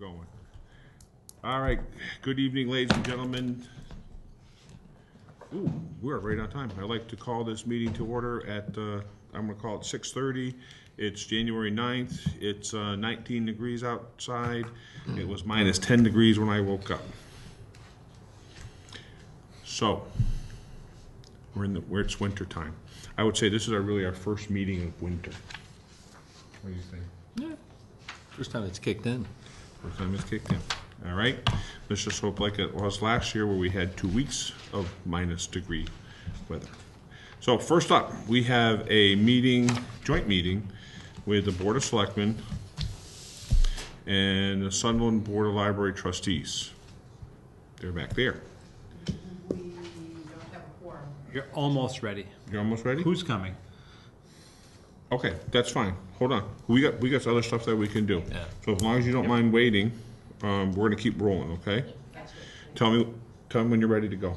going. All right, good evening, ladies and gentlemen. Ooh, we're right on time. I'd like to call this meeting to order at, uh, I'm gonna call it six thirty. It's January 9th. It's, uh, nineteen degrees outside. It was minus ten degrees when I woke up. So, we're in the, where it's winter time. I would say this is our, really our first meeting of winter. What do you think? First time it's kicked in. First time it's kicked in. All right? Let's just hope like it was last year where we had two weeks of minus degree weather. So first up, we have a meeting, joint meeting with the Board of Selectmen and the Sunderland Board of Library Trustees. They're back there. We don't have a quorum. You're almost ready. You're almost ready? Who's coming? Okay, that's fine. Hold on. We got, we got other stuff that we can do. Yeah. So as long as you don't mind waiting, um, we're gonna keep rolling, okay? That's. Tell me, tell me when you're ready to go.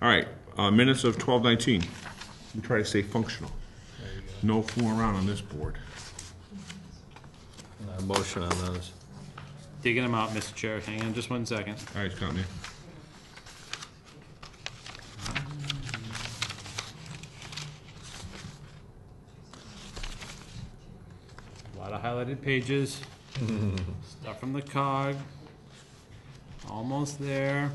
All right, uh, minutes of twelve nineteen. We try to stay functional. No fooling around on this board. Uh, Motion on those. Digging them out, Mr. Chair. Hang on just one second. All right, got me. A lot of highlighted pages. Stuff from the cog. Almost there.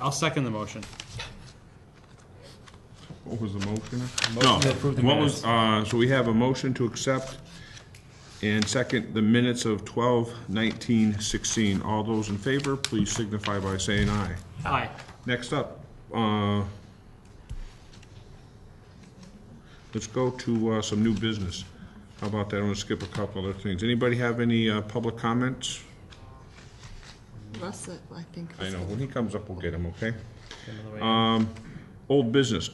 I'll second the motion. What was the motion? Motion to approve the What was, minutes. uh, so we have a motion to accept and second the minutes of twelve nineteen sixteen. All those in favor, please signify by saying aye. Aye. Next up, uh, let's go to, uh, some new business. How about that? I'm gonna skip a couple other things. Anybody have any, uh, public comments? Russ, I think. I know, when he comes up, we'll get him, okay? Get out of the way. Um, old business.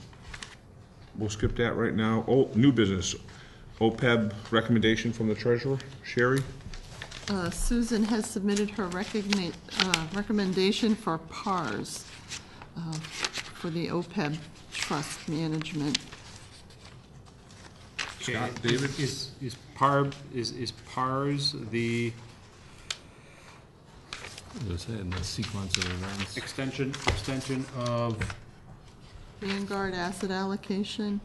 We'll skip that right now. Old, new business. OPEB recommendation from the treasurer. Sherry? Uh, Susan has submitted her uh, recommendation for PARS, uh, for the OPEB trust management. Okay, Scott, is- David? Is, is PARB, is, is PARS the It was in the sequence of events. extension, extension of, Vanguard asset allocation,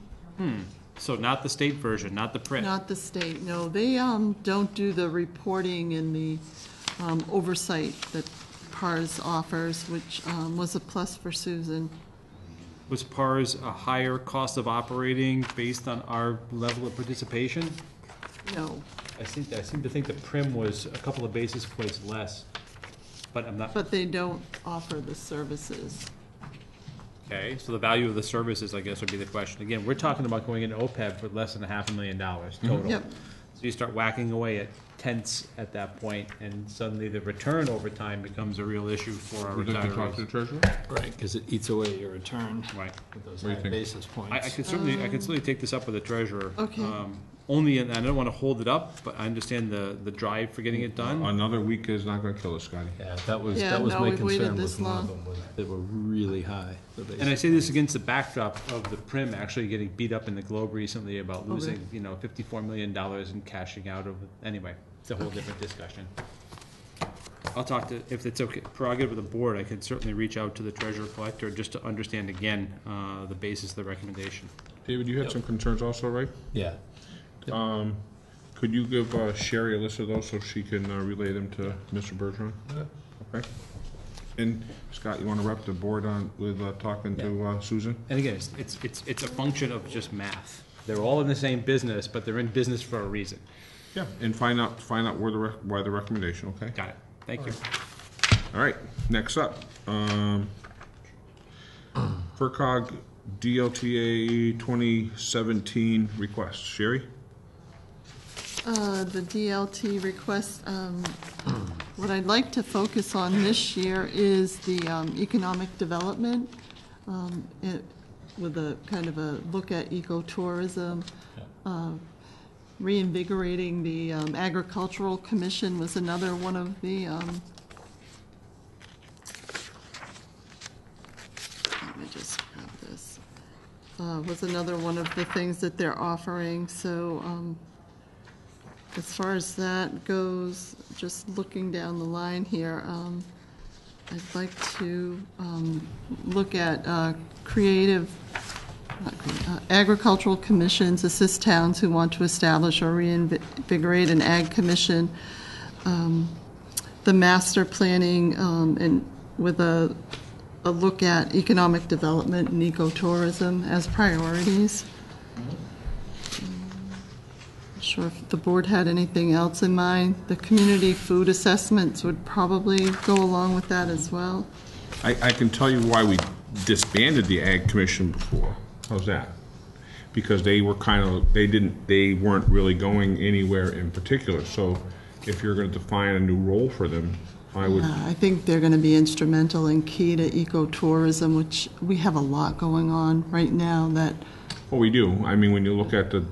so not the state version, not the print? not the state, no, they, um, don't do the reporting and the, um, oversight that PARS offers, which, um, was a plus for Susan. Was PARS a higher cost of operating based on our level of participation? No, I seem, I seem to think the PRIM was a couple of basis points less, but I'm not, but they don't offer the services. okay, so the value of the services, I guess, would be the question. Again, we're talking about going into OPEB for less than a half a million dollars total. Yep. So you start whacking away at tenths at that point, and suddenly the return over time becomes a real issue for our Would you like to talk to the retirees. treasurer? Right, because it eats away your return Right. with those What do you high think? basis I, points. I could certainly, I could certainly take this up with the treasurer. Okay. um, Only, and I don't wanna hold it up, but I understand the, the drive for getting it done. Another week is not gonna kill us, Scotty. Yeah, that was, Yeah, that was no, my we've waited concern this with one of long. them, was they were really high. the And I say this against the backdrop of the PRIM actually getting beat up in the Globe recently about Okay. losing, you know, fifty-four million dollars and cashing out of, anyway, it's a whole different discussion. I'll talk to, if it's okay, prerogative of the board, I could certainly reach out to the treasurer collector just to understand again, uh, the basis of the recommendation. David, you had Yep. some concerns also, right? Yeah, Yep. Um, could you give uh, Sherry a list of those so she can uh, relay them to Mr. Bergeron? Okay. And Scott, you wanna wrap the board on, with, uh, talking to, uh, Susan? And again, it's, it's, it's, it's a function of just math. They're all in the same business, but they're in business for a reason. Yeah. And find out, find out where the, rec- why the recommendation, okay? Got it. Thank you. All right, next up, um, FRCOG DLTA twenty seventeen request. Sherry? Uh, The DLT request, um, what I'd like to focus on this year is the um, economic development, um, it- with a kind of a look at ecotourism. Uh, Reinvigorating the um, agricultural commission was another one of the, um, let me just grab this. uh, was another one of the things that they're offering, so um, as far as that goes, just looking down the line here, um, I'd like to um, look at uh, creative, creative, uh, agricultural commissions, assist towns who want to establish or reinvigorate an ag commission. Um, The master planning um, and with a, a look at economic development and ecotourism as priorities. Not Sure if the board had anything else in mind. The community food assessments would probably go along with that as well. I, I can tell you why we disbanded the Ag Commission before. How's that? Because they were kind of, they didn't, they weren't really going anywhere in particular. So if you're gonna define a new role for them, I would, Uh, I think they're going to be instrumental and key to ecotourism, which we have a lot going on right now that, well, we do. I mean, when you look at the,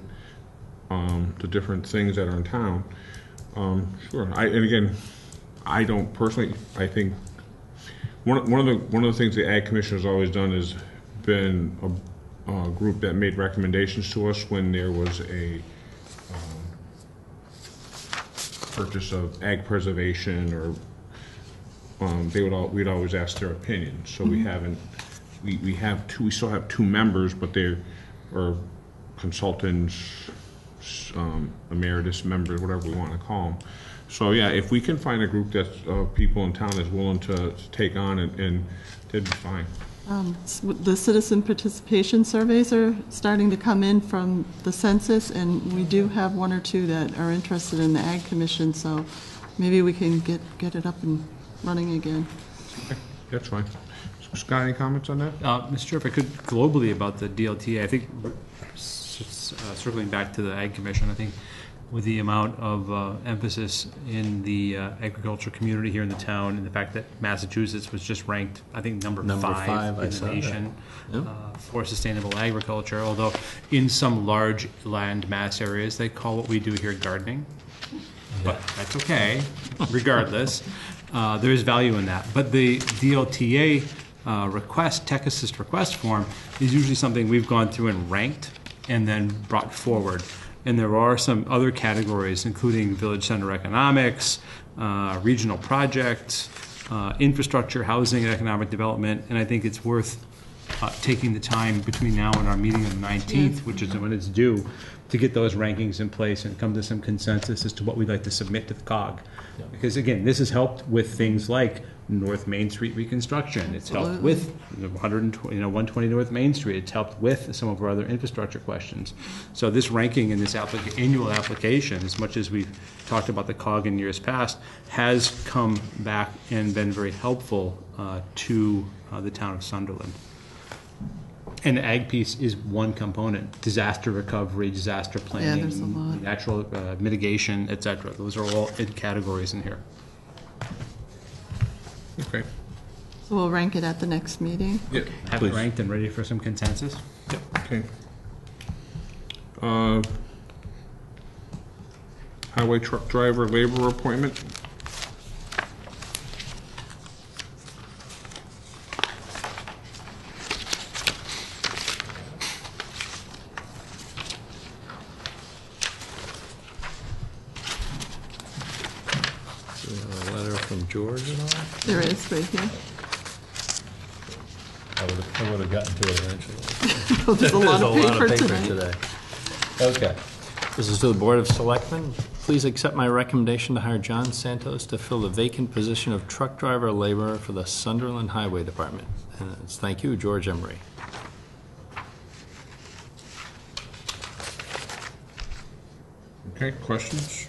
um, the different things that are in town, um, sure. I, and again, I don't personally, I think, one, of- one of the, one of the things the Ag Commission has always done is been a, a group that made recommendations to us when there was a, um, purchase of ag preservation or, um, they would all, we'd always ask their opinion. So we haven't, we, we have two, we still have two members, but they're, consultants, um, emeritus members, whatever we want to call them. So, yeah, if we can find a group that's, uh, people in town that's willing to, to take on and, and they'd be fine. Um, the citizen participation surveys are starting to come in from the census, and we do have one or two that are interested in the Ag Commission, so maybe we can get, get it up and running again. That's fine. Scott, any comments on that? Uh, Mr. Chair, if I could, globally about the DLTA, I think, s- s- uh, circling back to the Ag Commission, I think with the amount of uh, emphasis in the uh, agriculture community here in the town, and the fact that Massachusetts was just ranked, I think, number Number five five, I in saw the that. nation Yep. uh, for sustainable agriculture, although in some large land mass areas, they call what we do here gardening. But that's okay, regardless. Uh, There is value in that. But the DLTA uh, request, tech assist request form, is usually something we've gone through and ranked and then brought forward. And there are some other categories, including village center economics, uh, regional projects, uh, infrastructure, housing, and economic development. And I think it's worth uh, taking the time between now and our meeting on the 19th, which is when it's due, to get those rankings in place and come to some consensus as to what we'd like to submit to the COG. Because again, this has helped with things like North Main Street reconstruction. It's helped Absolutely. with 120, you know, 120 North Main Street. It's helped with some of our other infrastructure questions. So this ranking and this applica- annual application, as much as we've talked about the COG in years past, has come back and been very helpful uh, to uh, the town of Sunderland. And the ag piece is one component, disaster recovery, disaster planning. there's a lot. Natural uh, mitigation, et cetera. Those are all in categories in here. Okay. So we'll rank it at the next meeting. Yeah, Have it please. ranked and ready for some consensus? Yep. Okay. Uh, Highway truck driver labor appointment. Do we have a letter from George and all? There is, right here. I would have, I would have gotten to it eventually. There's a lot of paper today. Okay. This is to the Board of Selectmen. Please accept my recommendation to hire John Santos to fill the vacant position of truck driver laborer for the Sunderland Highway Department. And it's thank you, George Emery. Okay, questions?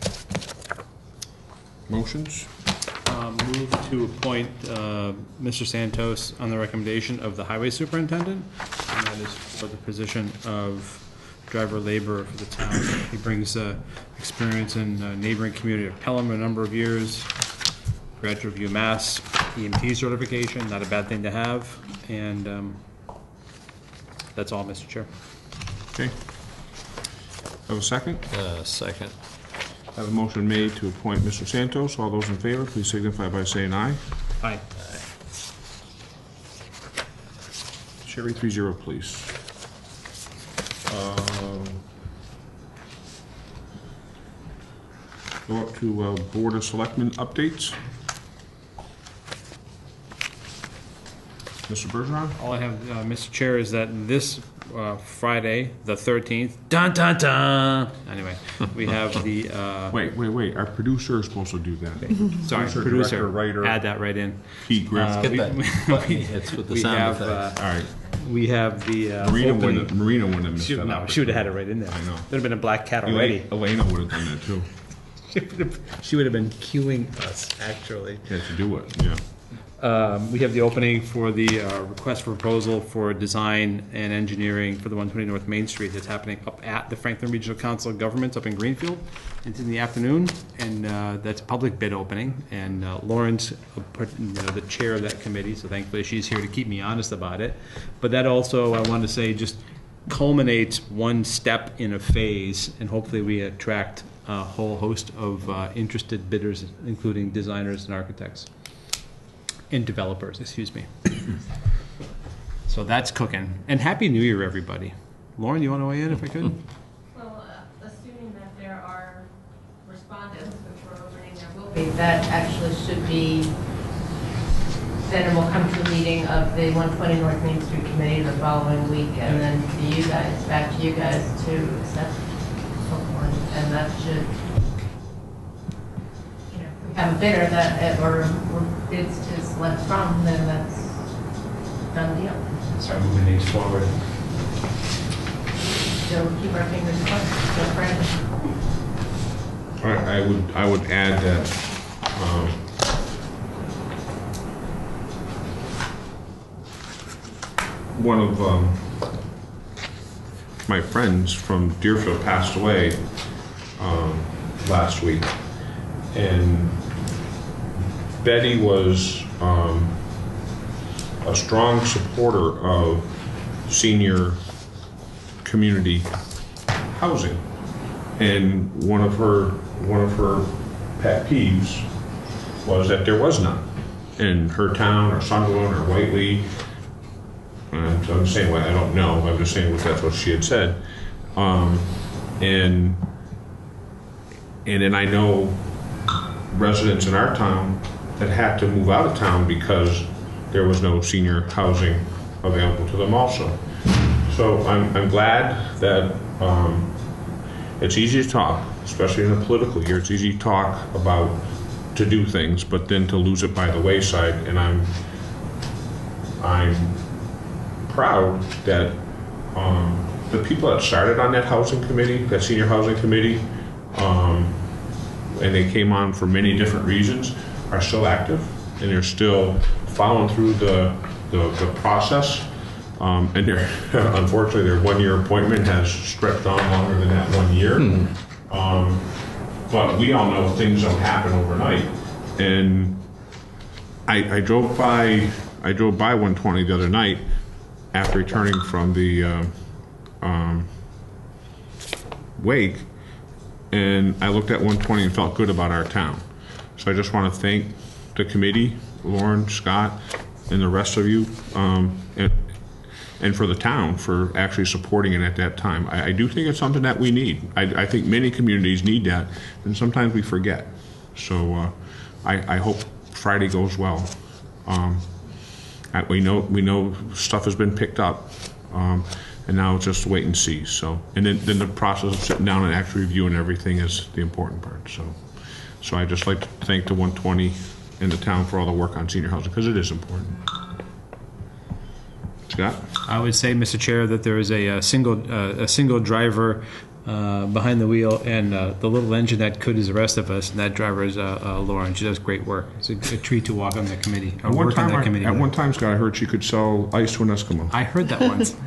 Motions? Um, Move to appoint uh, Mr. Santos on the recommendation of the highway superintendent, and that is for the position of driver laborer for the town. He brings uh, experience in uh, neighboring community of Pelham a number of years, graduate of UMass, EMT certification, not a bad thing to have, and um, that's all, Mr. Chair. Okay. Have a second? Uh, second. Have a motion made to appoint Mr. Santos. All those in favor, please signify by saying aye. Aye. Sherry, three zero, please. Um, Go up to uh, Board of Selectmen updates. Mr. Bergeron? All I have, uh, Mr. Chair, is that this uh, Friday, the 13th, dun dun dun. Anyway, we have the, uh, Wait, wait, wait, our producer is supposed to do that. sorry, Producer, producer, director, writer. add that right in. Pete Griff. Uh, Get we- that we- button he hits with the we sound have, effects. uh, All right, We have the uh, Marina opening- wouldn't, Marina wouldn't have missed She, that. no, she would have had it right in there. I know. There'd have been a black cat already. Elena Elena would have done that too. She would have- She would have been queuing us, actually. Had to do it, yeah. Um, we have the opening for the uh, request for proposal for design and engineering for the 120 North Main Street that's happening up at the Franklin Regional Council of Governments up in Greenfield. It's in the afternoon, and uh, that's a public bid opening, and uh, Lauren's uh, the chair of that committee, so thankfully she's here to keep me honest about it. But that also, I want to say, just culminates one step in a phase, and hopefully we attract a whole host of uh, interested bidders, including designers and architects and developers, excuse me. So that's cooking. And Happy New Year, everybody. Lauren, you want to weigh in if I could? Well, uh, assuming that there are respondents, which we're opening, there will be, that actually should be, then it will come to a meeting of the 120 North Main Street Committee the following week, and then to you guys, back to you guys to accept someone, and that should, have a bidder that, uh, or or bids to select from, then that's done deal. Start moving these forward. So keep our fingers crossed, so Brandon. I, I would, I would add that, um, one of, um, my friends from Deerfield passed away, um, last week. And Betty was, um, a strong supporter of senior community housing. And one of her, one of her pet peeves was that there was none in her town or Sunderland or Whately. And I'm saying, what I don't know, I'm just saying what that's what she had said. Um, and, and then I know residents in our town that had to move out of town because there was no senior housing available to them also. So I'm, I'm glad that, um, it's easy to talk, especially in a political year, it's easy to talk about, to do things, but then to lose it by the wayside, and I'm, I'm proud that, um, the people that started on that housing committee, that senior housing committee, um, and they came on for many different reasons, are still active, and they're still following through the, the, the process. Um, and their, unfortunately, their one-year appointment has stretched on longer than that one year. Um, but we all know things don't happen overnight. And I, I drove by, I drove by 120 the other night after returning from the, uh, um, wake, and I looked at 120 and felt good about our town. So I just want to thank the committee, Lauren, Scott, and the rest of you, um, and, and for the town for actually supporting it at that time. I, I do think it's something that we need. I, I think many communities need that, and sometimes we forget. So uh, I, I hope Friday goes well. Um, we know we know stuff has been picked up, um, and now just wait and see. So, and then, then the process of sitting down and actually reviewing everything is the important part. So, so I'd just like to thank the 120 and the town for all the work on senior housing because it is important. Scott, I would say, Mr. Chair, that there is a, uh single, uh, a single driver uh, behind the wheel, and uh, the little engine that could is the rest of us, and that driver is uh, uh, Lauren. She does great work. It's a, a treat to walk on the committee, or at one work on time, that I, committee. at one time, Scott, I heard she could sell ice to an Eskimo. I heard that once.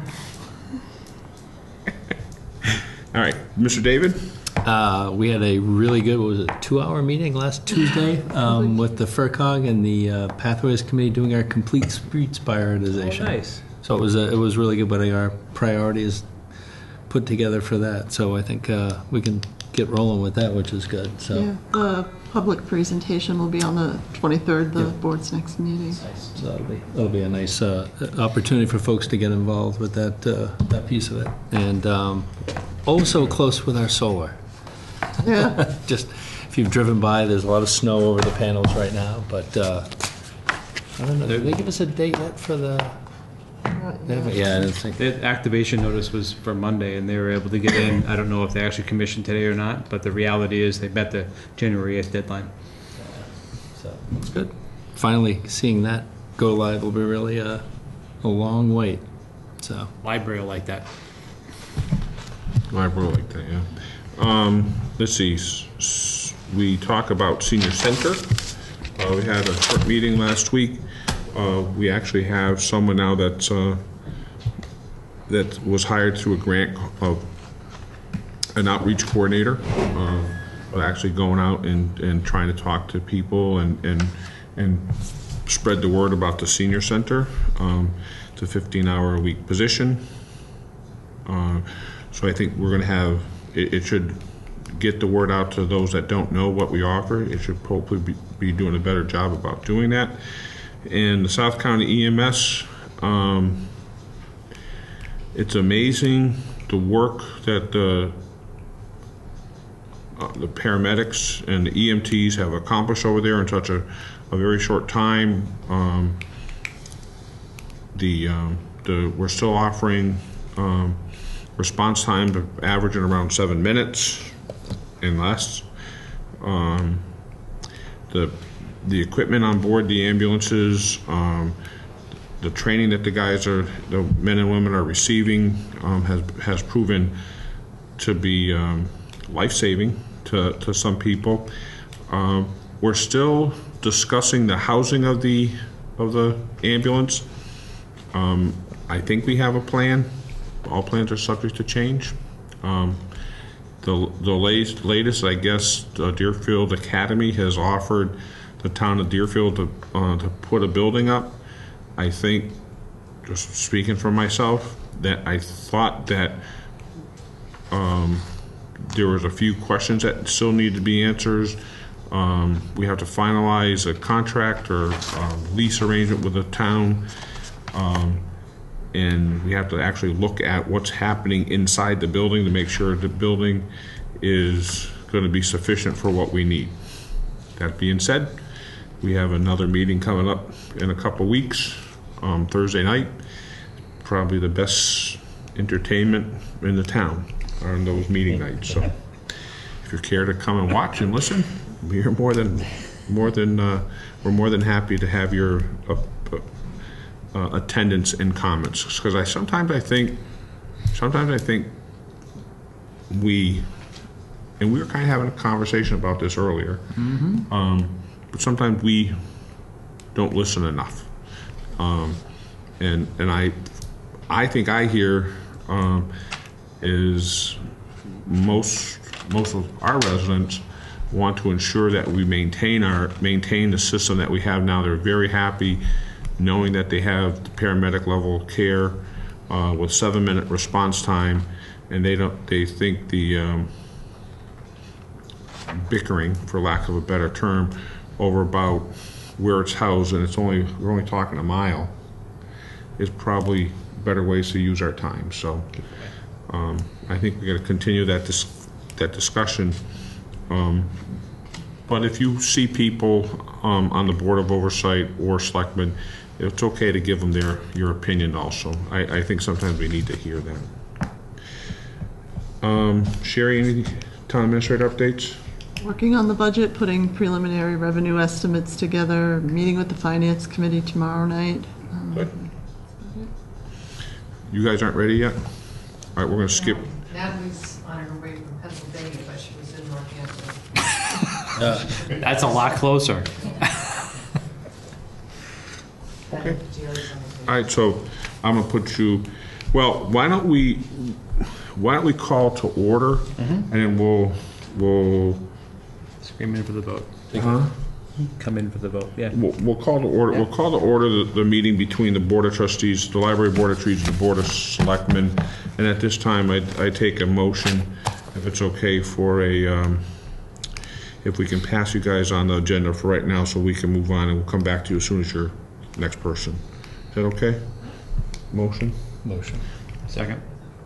All right, Mr. David. Uh, we had a really good, what was it, two-hour meeting last Tuesday um, with the FRCOG and the uh, Pathways Committee doing our complete streets prioritization. nice. So it was a, it was really good, but our priorities put together for that. So I think uh, we can get rolling with that, which is good, so. Yeah, the public presentation will be on the 23rd, the board's next meeting. Nice. So that'll be, that'll be a nice uh, opportunity for folks to get involved with that, uh, that piece of it. And um, also close with our solar. Yeah, Just, if you've driven by, there's a lot of snow over the panels right now, but uh, I don't know, did they give us a date yet for the? they haven't- Yeah, I didn't think, The activation notice was for Monday, and they were able to get in. I don't know if they actually commissioned today or not, but the reality is they met the January 8th deadline. so, it's good. Finally, seeing that go live will be really a, a long wait, so. Library will like that. Library like that, yeah. Um, let's see, s- we talk about senior center. Uh, we had a short meeting last week. Uh, we actually have someone now that's, uh, that was hired through a grant of an outreach coordinator, uh, actually going out and, and trying to talk to people and, and, and spread the word about the senior center. Um, it's a fifteen-hour a week position. Uh, So I think we're gonna have, it, it should get the word out to those that don't know what we offer. It should hopefully be, be doing a better job about doing that. And the South County EMS, um, it's amazing the work that the, uh, the paramedics and the EMTs have accomplished over there in such a, a very short time. Um, the, um, the, we're still offering, um, response time averaging around seven minutes and less. Um, the, the equipment on board the ambulances, um, the training that the guys are, the men and women are receiving, um, has, has proven to be, um, life-saving to, to some people. Um, we're still discussing the housing of the, of the ambulance. Um, I think we have a plan. All plans are subject to change. Um, The, the latest, latest, I guess, uh, Deerfield Academy has offered the town of Deerfield to, uh, to put a building up. I think, just speaking for myself, that I thought that, um, there was a few questions that still need to be answers. Um, we have to finalize a contract or, um, lease arrangement with the town. Um, and we have to actually look at what's happening inside the building to make sure the building is going to be sufficient for what we need. That being said, we have another meeting coming up in a couple weeks, um, Thursday night. Probably the best entertainment in the town on those meeting nights, so if you care to come and watch and listen, we're more than, more than, uh, we're more than happy to have your, uh, uh, attendance and comments. Because I sometimes I think sometimes I think we and we were kind of having a conversation about this earlier um, but sometimes we don't listen enough. Um, and and I I think I hear um, is most most of our residents want to ensure that we maintain our maintain the system that we have now. They're very happy knowing that they have the paramedic level care uh, with seven minute response time, and they don't, they think the um, bickering, for lack of a better term, over about where it's housed, and it's only, we're only talking a mile, is probably better ways to use our time, so um, I think we're going to continue that dis- that discussion. Um, But if you see people um, on the Board of Oversight or Selectmen, it's okay to give them their, your opinion also. I, I think sometimes we need to hear that. Um, Sherry, any town administrator updates? working on the budget, putting preliminary revenue estimates together, meeting with the finance committee tomorrow night. Um, Good. You guys aren't ready yet? All right, we're gonna skip, Natalie's on her way from Pennsylvania, but she was in Northampton. That's a lot closer. Okay. all right, so I'm gonna put you, well, why don't we, why don't we call to order? And then we'll, we'll, Scream in for the vote. huh? Come in for the vote, yeah. We'll, we'll call to order, we'll call to order the, the meeting between the Board of Trustees, the Library Board of Trustees, and the Board of Selectmen. And at this time, I, I take a motion if it's okay for a, um, if we can pass you guys on the agenda for right now so we can move on and we'll come back to you as soon as you're next person. Is that okay? Motion? Motion. Second.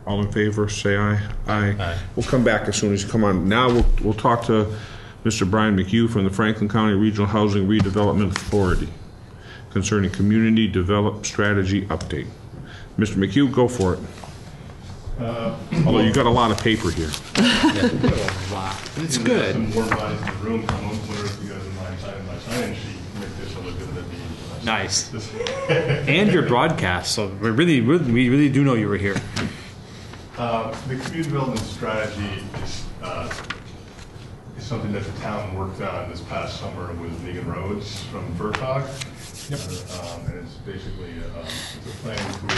All in favor, say aye. Aye. Aye. We'll come back as soon as you come on. Now, we'll, we'll talk to Mr. Brian McHugh from the Franklin County Regional Housing Redevelopment Authority concerning community develop strategy update. Mr. McHugh, go for it. Uh, Although you got a lot of paper here. It's Got good. Some more bodies in the room, I wonder if you guys would mind signing my sign sheet, make this a little bit of a meeting. Nice. And your broadcast, so we really, really- we really do know you were here. Uh, The community development strategy is, uh, is something that the town worked on this past summer with Megan Rhodes from FRCOG. Um, And it's basically, uh, it's a planning tool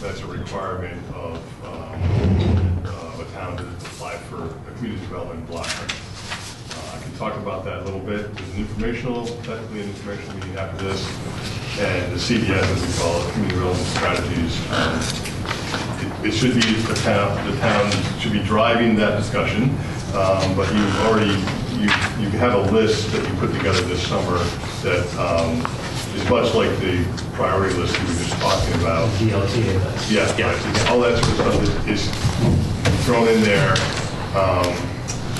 that's a requirement of um, of a town to apply for a community development block grant. Talk about that a little bit. There's an informational, technically an informational meeting after this. And the CDS, as we call it, Community Development Strategies, um, it- it should be the town, the town should be driving that discussion. Um, But you've already, you, you have a list that you put together this summer that um, is much like the priority list we were just talking about. DLTA list. Yeah, right. all that sort of stuff is is thrown in there. um,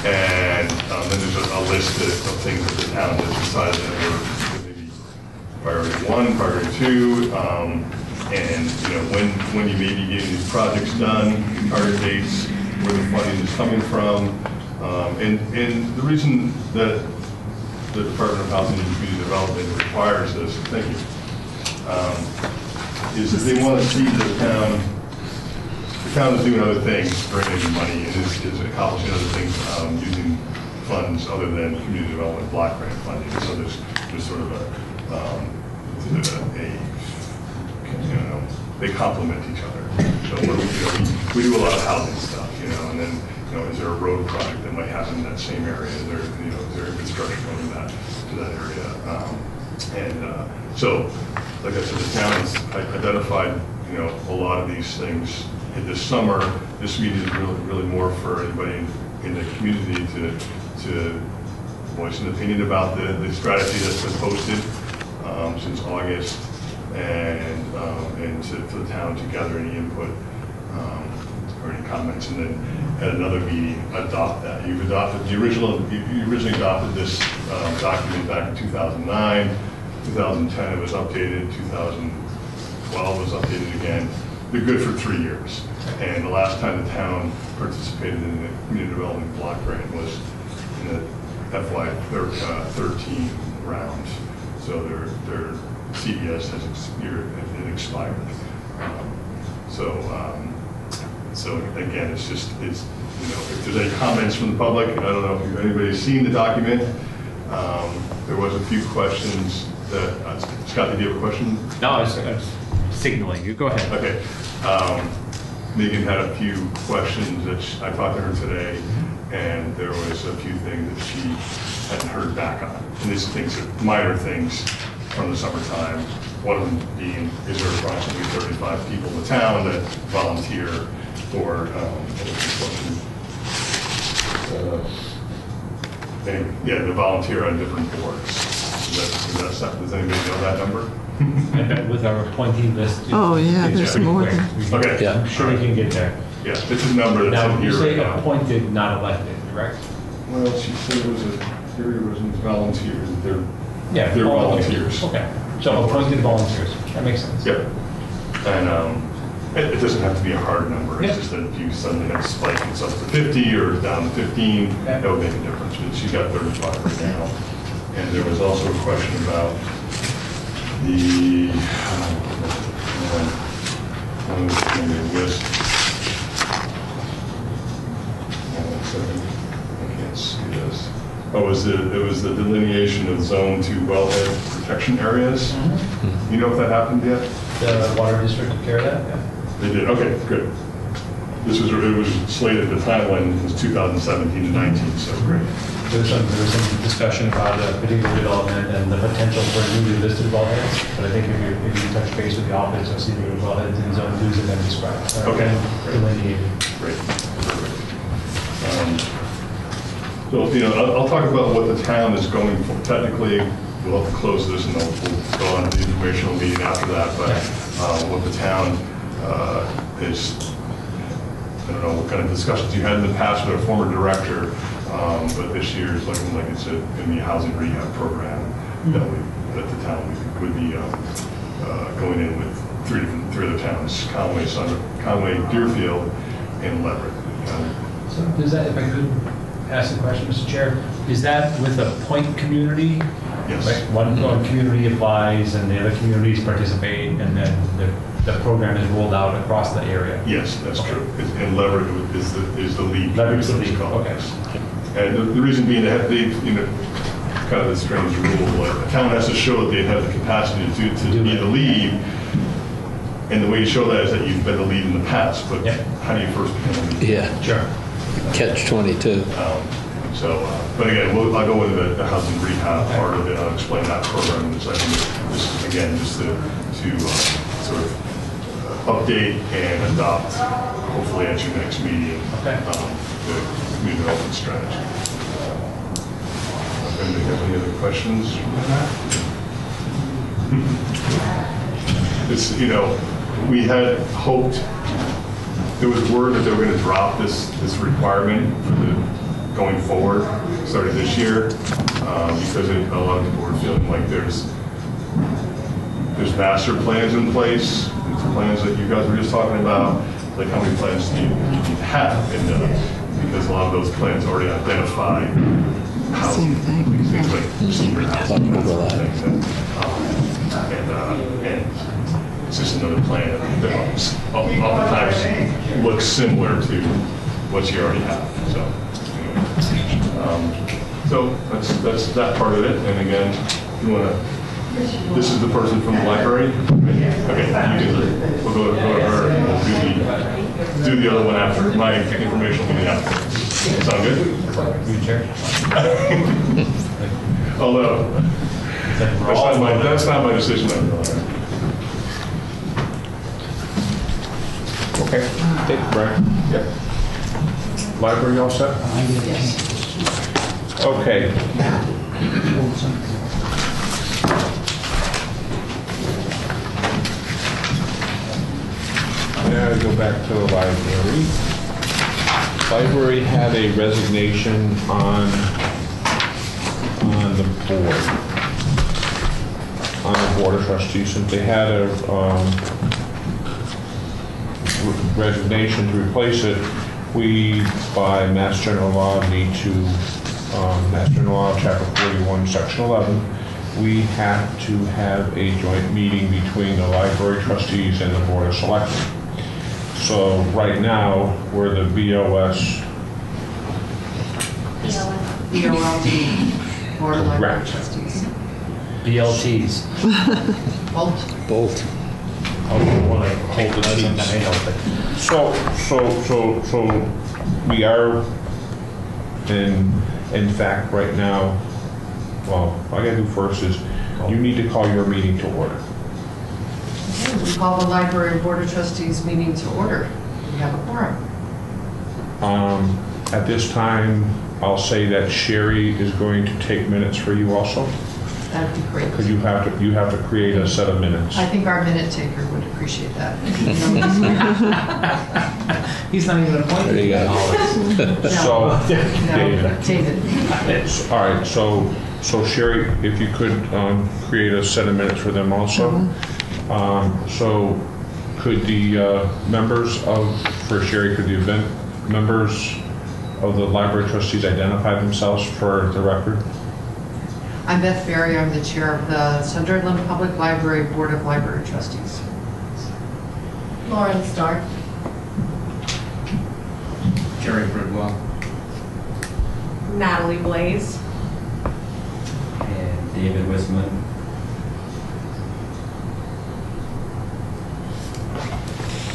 And um, then there's a- a list of things that the town has decided that maybe priority one, priority two, um, and, you know, when, when you may be getting these projects done, target dates, where the funding is coming from. Um, And, and the reason that the Department of Housing and Community Development requires this, thank you, um, is that they want to see the town town is doing other things, bringing money, and is, is accomplishing other things, um, using funds other than community development block grant funding. So there's, there's sort of a, um, a, you know, they complement each other. So you know, we, we do a lot of housing stuff, you know, and then, you know, is there a road project that might happen in that same area? Is there, you know, is there construction going to that, to that area? Um, And, uh, so, like I said, the town has identified, you know, a lot of these things in this summer. This meeting is really, really more for anybody in- in the community to, to voice an opinion about the, the strategy that's been posted um, since August, and, um, and to, for the town to gather any input um, or any comments, and then at another meeting, adopt that. You've adopted, the original, you you originally adopted this um, document back in 2009, 2010 it was updated, 2012 was updated again. They're good for three years. And the last time the town participated in the community development block grant was in the FY uh, 13 round. So their, their CDS has expired, it expired. Um, So, um, so again, it's just, it's, you know, if there's any comments from the public, I don't know if anybody's seen the document. Um, There was a few questions that, uh, Scott, did you have a question? No, I was, I was signaling you. Go ahead. Okay. Um, Megan had a few questions that she- I talked to her today, and there was a few things that she hadn't heard back on. And these things are minor things from the summertime. One of them being, is there approximately 35 people in the town that volunteer for, um? Uh, yeah, to volunteer on different boards. Is that, something- does anybody know that number? With our appointee list. it- Oh, yeah, it's there's pretty more quick. than- We can- Okay. Yeah. I'm sure we can get there. Yeah, this is a number that's Now, in you here say right now. appointed, not elected, correct? Well, she said it was a, here it was volunteers, they're, Yeah. they're volunteers. Okay, so appointed volunteers, that makes sense. Yep. And, um, it, it doesn't have to be a hard number, Yeah. it's just that if you suddenly have a spike, it's up to fifty or down to fifteen, Yeah. that would make a difference, but she's got thirty-five right now. And there was also a question about the, um, of the, list. I can't see this. Oh, it was the, it was the delineation of zone two wellhead protection areas. You know if that happened yet? The water district took care of that, yeah. They did, okay, good. This was, it was slated at the timeline, it was 2017 to 19, so great. There was some, there was some discussion about a particular development and the potential for newly listed wellheads, but I think if you, if you touch base with the office, you'll see there were wellheads in zone twos and then described. uh, Okay. Delineated. Great. Um, So, you know, I'll, I'll talk about what the town is going for. Technically, we'll have to close this and then we'll go on to the informational meeting after that, but uh, what the town uh, is, I don't know what kind of discussions you had in the past with a former director, um, but this year is looking like it's a- in the housing rehab program that we, that the town would be um, uh, going in with three different, three other towns, Conway, Sunder, Conway, Deerfield, and Leverett. Um, So does that, if I could ask a question, Mr. Chair, is that with a point community? Yes. Like, one, one community applies and the other communities participate, and then the, the program is rolled out across the area? Yes, that's true. And Leverett is the, is the lead. Leverett's the lead, called, okay. Yes. And the, the reason being, that they, you know, kind of the strange rule, like, a town has to show that they have the capacity to, to Do be it. the lead. And the way you show that is that you've been the lead in the past, but Yeah. how do you first become the lead? Yeah, Sure. catch 22. Um, So, uh, but again, we'll, I'll go into the, the housing rehab part of it, I'll explain that program in a second. This is, again, just to, to uh, sort of uh, update and adopt, hopefully at your next meeting, Okay. um, the development strategy. If anybody has any other questions on that? It's, you know, we had hoped, there was word that they were gonna drop this, this requirement for the, going forward, starting this year, um, because it- a lot of people were feeling like there's, there's master plans in place, there's plans that you guys were just talking about, like how many plans do you, you need to have? And, uh, because a lot of those plans already identify housing, Same thing, things like senior housing, that sort of Overlap. thing. that, um, And, uh, and it's just another plan that oftentimes looks similar to what you already have, so. anyway. Um, So that's, that's that part of it, and again, you wanna, this is the person from the library? Okay, you do, we'll go to, go to her, and we'll do the, do the other one after, my information will be after. Sound good? You chair? Although, that's not my, that's not my decision. Okay, thank you, Brian. Yep. Library all set? Yes. Okay. Now go back to the library. Library had a resignation on, on the board, on the board of trustees, since they had a, um, resignation to replace it, we, by Mass General Law, need to, um, Mass General Law, Chapter 41, Section 11, we have to have a joint meeting between the library trustees and the Board of Selectmen. So right now, we're the BOS, BOLD, Board of Library Correct. Trustees. BLTs. Bolt. Bolt. I'll want to hold the seat, I know, but So, so, so, so, we are, in, in fact, right now, well, what I gotta do first is, you need to call your meeting to order. We call the Library Board of Trustees meeting to order. We have a quorum. Um, at this time, I'll say that Sherry is going to take minutes for you also, That'd be great. because you have to, you have to create a set of minutes. I think our minute taker would appreciate that. he's not even appointed. There you go. So, No, David, David. all right, so, so Sherry, if you could, um, create a set of minutes for them also. Um, so could the, uh, members of, for Sherry, could the event members of the library trustees identify themselves for the record? I'm Beth Berry. I'm the chair of the Sunderland Public Library Board of Library Trustees. Lauren Stark. Jerry Bridwell. Natalie Blaze. and David Wisman.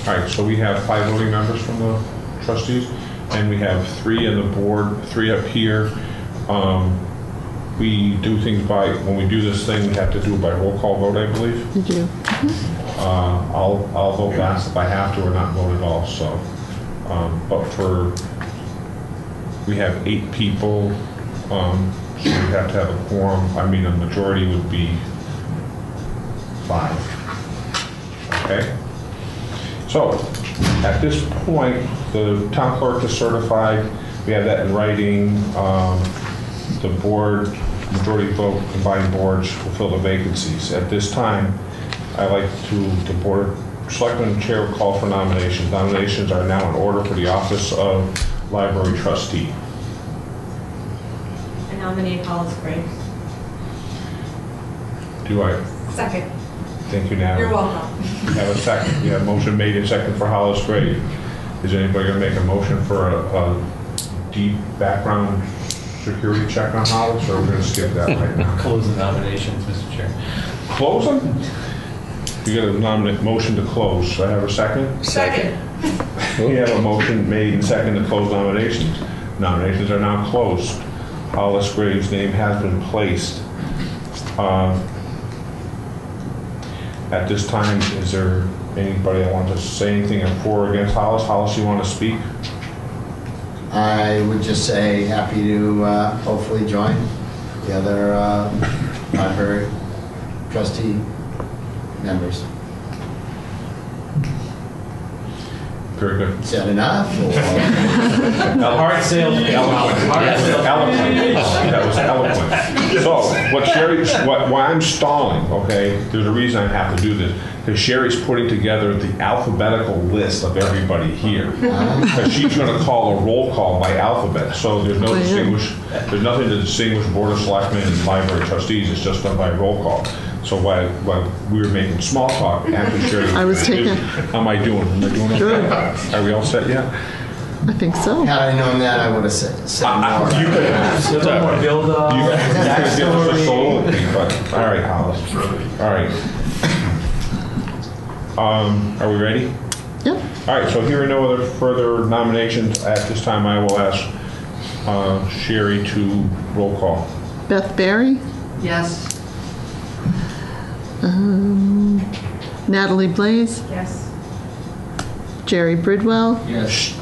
All right, so we have five voting members from the trustees, and we have three in the board, three up here. Um, We do things by, when we do this thing, we have to do it by roll call vote, I believe. You do. Uh, I'll, I'll vote yes if I have to or not vote at all, so. um, But for we have eight people, um, so we have to have a quorum. I mean, a majority would be five. Okay? So, at this point, the town clerk is certified, we have that in writing. Um, The board, majority vote, combined boards will fill the vacancies. At this time, I'd like to, the board, selectman chair will call for nominations. Nominations are now in order for the office of library trustee. I nominate Hollis Graves. Do I, Second. Thank you, Natalie. You're welcome. Have a second. We have a motion made and second for Hollis Grave. Is anybody gonna make a motion for a, a deep background security check on Hollis, or we're gonna skip that right now? Close the nominations, Mr. Chair. Close them? You got a nominate, motion to close. Do I have a second? Second. We have a motion made and second to close nominations. Nominations are now closed. Hollis Graves' name has been placed. Um, At this time, is there anybody that wants to say anything for or against Hollis? Hollis, you want to speak? I would just say happy to uh, hopefully join the other uh, library trustee members. Very good. Is that enough? or- Hard sales. Eloquent. Eloquent. That was eloquent. So, what Sherry, what, why I'm stalling, okay, there's a reason I have to do this, because Sherry's putting together the alphabetical list of everybody here. Because she's gonna call a roll call by alphabet, so there's no distinguish, there's nothing to distinguish Board of Selectmen and library trustees, it's just done by roll call. So while, while we were making small talk, after Sherry. I was taking- How am I doing? Am I doing okay? Good. Are we all set yet? I think so. Had I known that, I would have said said more. You could A little more build up. You guys could give us a soliloquy, but, all right, Hollis. All right. Um, are we ready? Yep. All right, so hearing no other further nominations, at this time I will ask uh, Sherry to roll call. Beth Barry, Yes. Um, Natalie Blaze, Yes. Jerry Bridwell. Yes.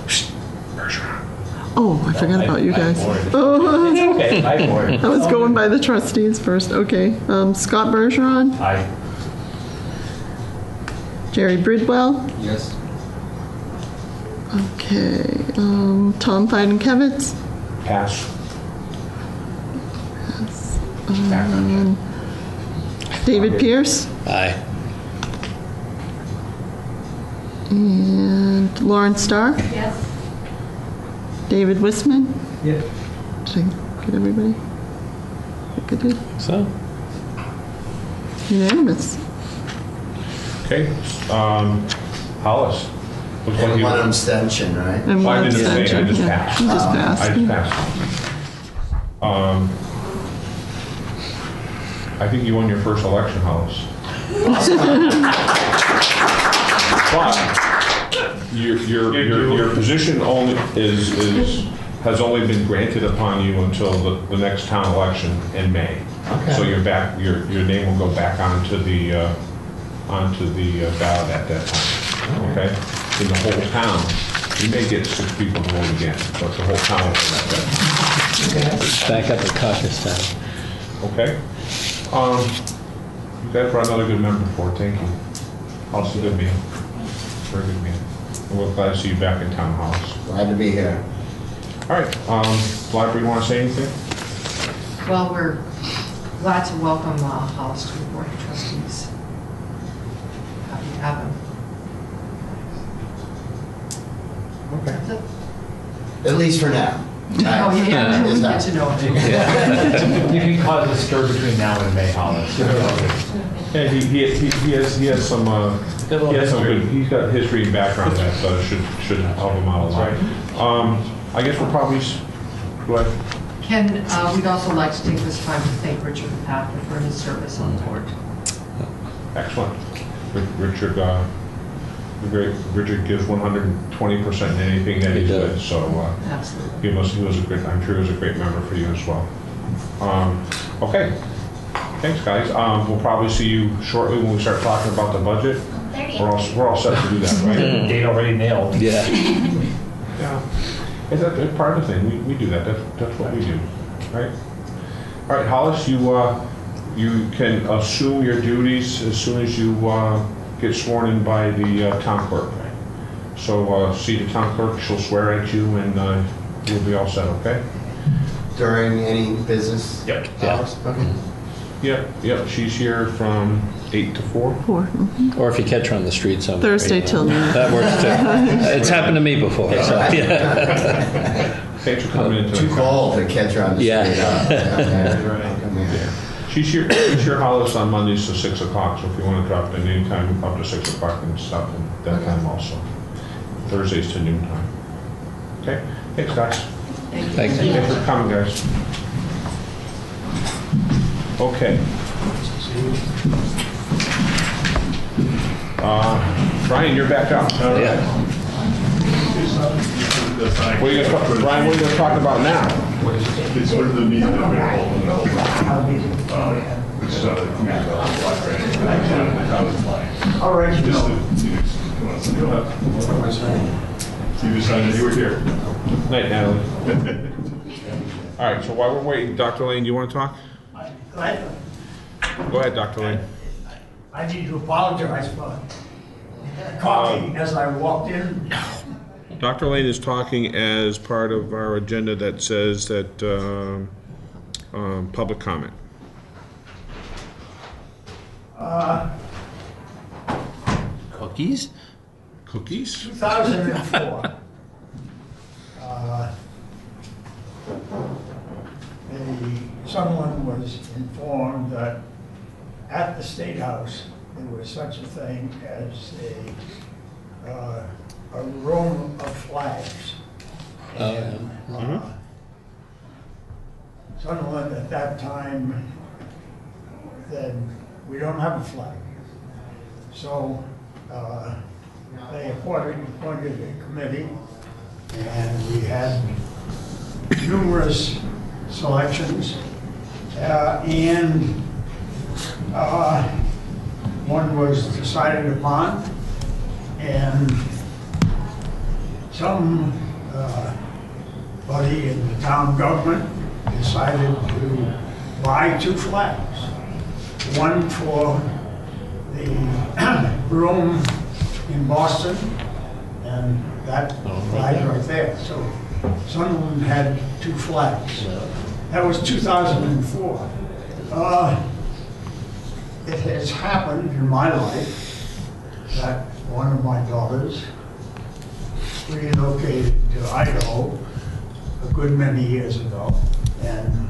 Oh, I forgot about you I- I guys. Oh, Okay, I board. I was going by the trustees first. Okay. Um, Scott Bergeron, Aye. Jerry Bridwell. Yes. Okay. Um, Tom Fydenkevez. Pass. Um, David Pierce Aye. and Lauren Starr. Yes. David Wisman. Yeah. Did I get everybody? I think I did. So, Unanimous. Okay, um, Hollis. Looks like And you- one abstention, right? And I one didn't say, I just Yeah, passed. you just Um, passed. I just yeah. passed. Um, I think you won your first election, Hollis. But your, your, your, your position only is, is, has only been granted upon you until the, the next town election in May. Okay. So you're back, your, your name will go back onto the, uh, onto the uh, ballot at that time, okay? In the whole town, you may get six people to vote again, but the whole town will vote that back up at caucus time. Okay? Um, you guys brought another good member forward, thank you. Also a good meeting. Very good meeting. And we're glad to see you back in town halls. Glad to be here. All right, um, library, you want to say anything? Well, we're glad to welcome uh, Hollis to the Board of Trustees. Happy to have him. Okay. At least for now. Oh, yeah, Is that- to know him. You can cause a stir between now and May, Hollis. Yeah, he, he, he he has, he has some, uh, Got a little he has some good, he's got history and background that, uh, should, should help him out a lot. Um, I guess we'll probably, s- go ahead. Ken, uh, we'd also like to take this time to thank Richard Packer for his service on the board. Excellent. Ri- Richard, uh, very, Richard gives one hundred and twenty percent in anything that He he's does. with, so, uh, Absolutely. He was, he was a great, I'm sure he was a great member for you as well. Um, okay, thanks, guys. Um, we'll probably see you shortly when we start talking about the budget. We're all, we're all set to do that, right? Date already nailed. Yeah. Yeah. Is that, that's part of the thing, we, we do that, that's, that's what we do, right? All right, Hollis, you, uh, you can assume your duties as soon as you, uh, get sworn in by the uh, town clerk. So, uh, see the town clerk, she'll swear at you and, uh, you'll be all set, okay? During any business Yep. hours? Okay. Yep, yep, she's here from eight to four. Four, mhm. Or if you catch her on the street somewhere. Thursday you know, till noon. That works too. It's happened to me before, so, yeah. Thanks for coming in Too cold to catch her on the Yeah. street. huh? Okay. Come here. She's here, she's here Hollis on Mondays to six o'clock, so if you wanna drop in anytime up to six o'clock and stuff, and that time also. Thursdays to noon time. Okay, thanks guys. Thanks. Thanks for coming, guys. Okay. Uh, Brian, you're back up. Yeah. What are you gonna talk, Brian, what are you gonna talk about now? It's sort of the meeting that we're holding, uh, which is uh, the community development library. All right, you Just know, the, you come on, sit down. You decided you were here. Night, Natalie. All right, so while we're waiting, Dr. Lane, do you wanna talk? I, Go ahead, Dr. Lane. I need to apologize for coughing as I walked in. Dr. Lane is talking as part of our agenda that says that, um, um, public comment. Cookies? Cookies? 2004. uh, a- Someone was informed that at the State House, there was such a thing as a, uh, a room of flags. And, uh, Someone at that time said, we don't have a flag. So, uh, they appointed, appointed a committee, and we had numerous selections. Uh, and, uh, one was decided upon, and some, uh, body in the town government decided to buy two flags. One for the room in Boston, and that flag right there. So Sunderland had two flags. That was 2004. Uh, It has happened in my life that one of my daughters relocated to Idaho a good many years ago. And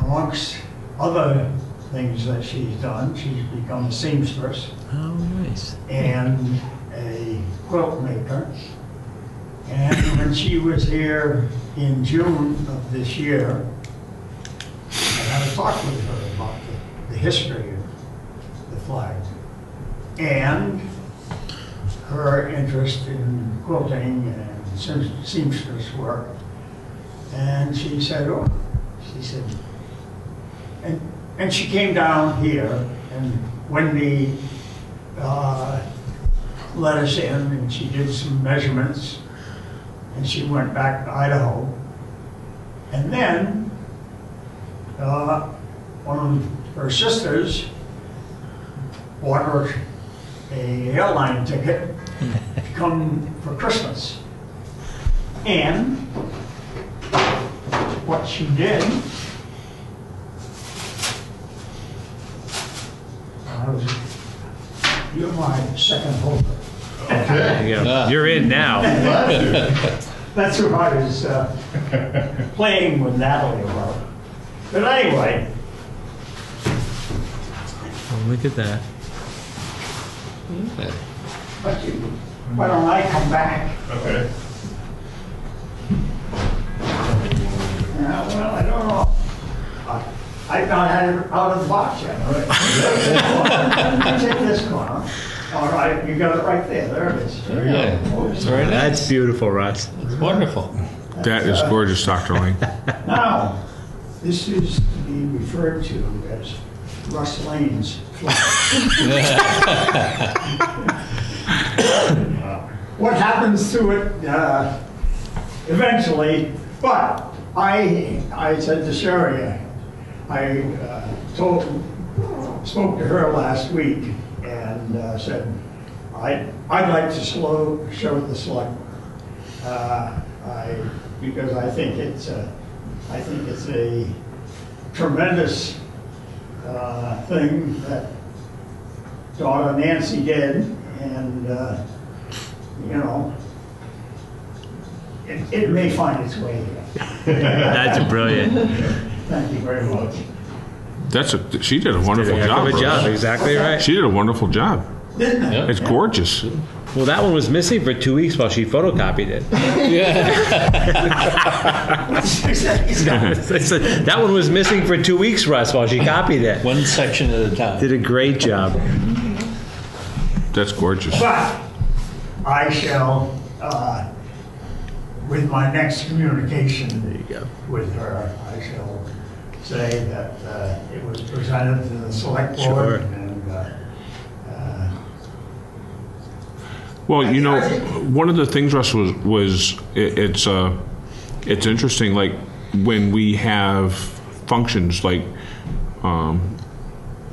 amongst other things that she's done, she's become a seamstress Oh, nice. and a quilt maker. And when she was here in June of this year, I had a talk with her about the, the history of the flag and her interest in quilting and seamstress work. And she said, oh, she said, and, and she came down here and Wendy uh, let us in and she did some measurements and she went back to Idaho. And then uh, one of her sisters bought her a airline ticket come for Christmas. And what she did I was, you're my second holder. Yeah, You're in now. That's who I was uh, playing with Natalie about. But anyway, Oh, Look at that. but you- why don't I come back? Okay. Yeah, well, I don't know. I- I've not had it out of the box yet. Take this corner. All right, you got it right there. There it is. Yeah. It's very nice. That's beautiful, Russ. It's wonderful. That is gorgeous, Dr. Lane. Now, this is to be referred to as Russ Lane's flag. What happens to it, uh, eventually, but I, I said to Sherry, I uh, told, spoke to her last week and uh, said, I, I'd like to slow, show the select, uh, I, because I think it's a, I think it's a tremendous uh, thing that daughter Nancy did, and, uh, you know, it, it may find its way here. That's brilliant. Thank you very much. That's a, she did a wonderful Heck job. of a for us. job, exactly right. She did a wonderful job. Didn't it? It's gorgeous. Well, that one was missing for two weeks while she photocopied it. I said, that one was missing for two weeks, Russ, while she copied it. One section at a time. Did a great job. That's gorgeous. But I shall, uh, with my next communication There you go. with her, I shall say that uh, it was presented to the select Sure. board and, uh, uh, Well, you know, one of the things, Russ, was, was it, it's, uh, it's interesting, like, when we have functions, like, um,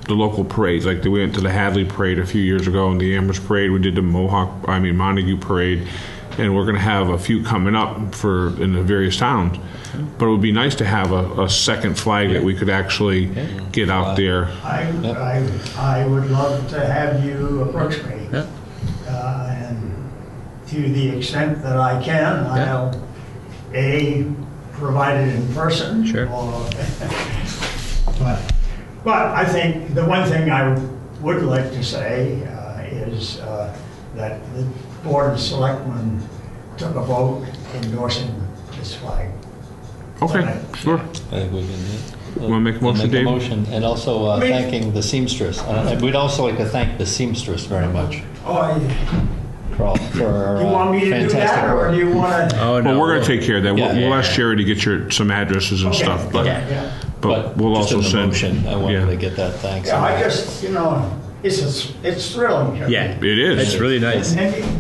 the local parades, like, we went to the Hadley Parade a few years ago, and the Amherst Parade, we did the Mohawk, I mean Montague Parade, and we're gonna have a few coming up for, in the various towns. But it would be nice to have a, a second flag that we could actually get out there. I, I, I would love to have you approach me. Yeah. Uh, And to the extent that I can, Yeah. I'll, A, provide it in person. Sure. or- But, but I think the one thing I would like to say uh, is uh, that the Board of Selectmen took a vote endorsing this flag. Okay, sure. I think we can. uh, Wanna make a we'll motion, Dave? motion, and also uh, Me- thanking the seamstress. Uh, and We'd also like to thank the seamstress very much Oh, I- for all, for her you want me uh, to do that, fantastic or do work. you want to? Oh, no. Well, we're gonna take care of that. We'll, Yeah, we'll yeah, ask Jerry to get your, some addresses and stuff, but, Yeah. But we'll just in also the send. motion, I wanted yeah. to get that thanks. Yeah, I just, you know, it's, a s- it's thrilling. to me. Yeah. It is. It's really nice. And you-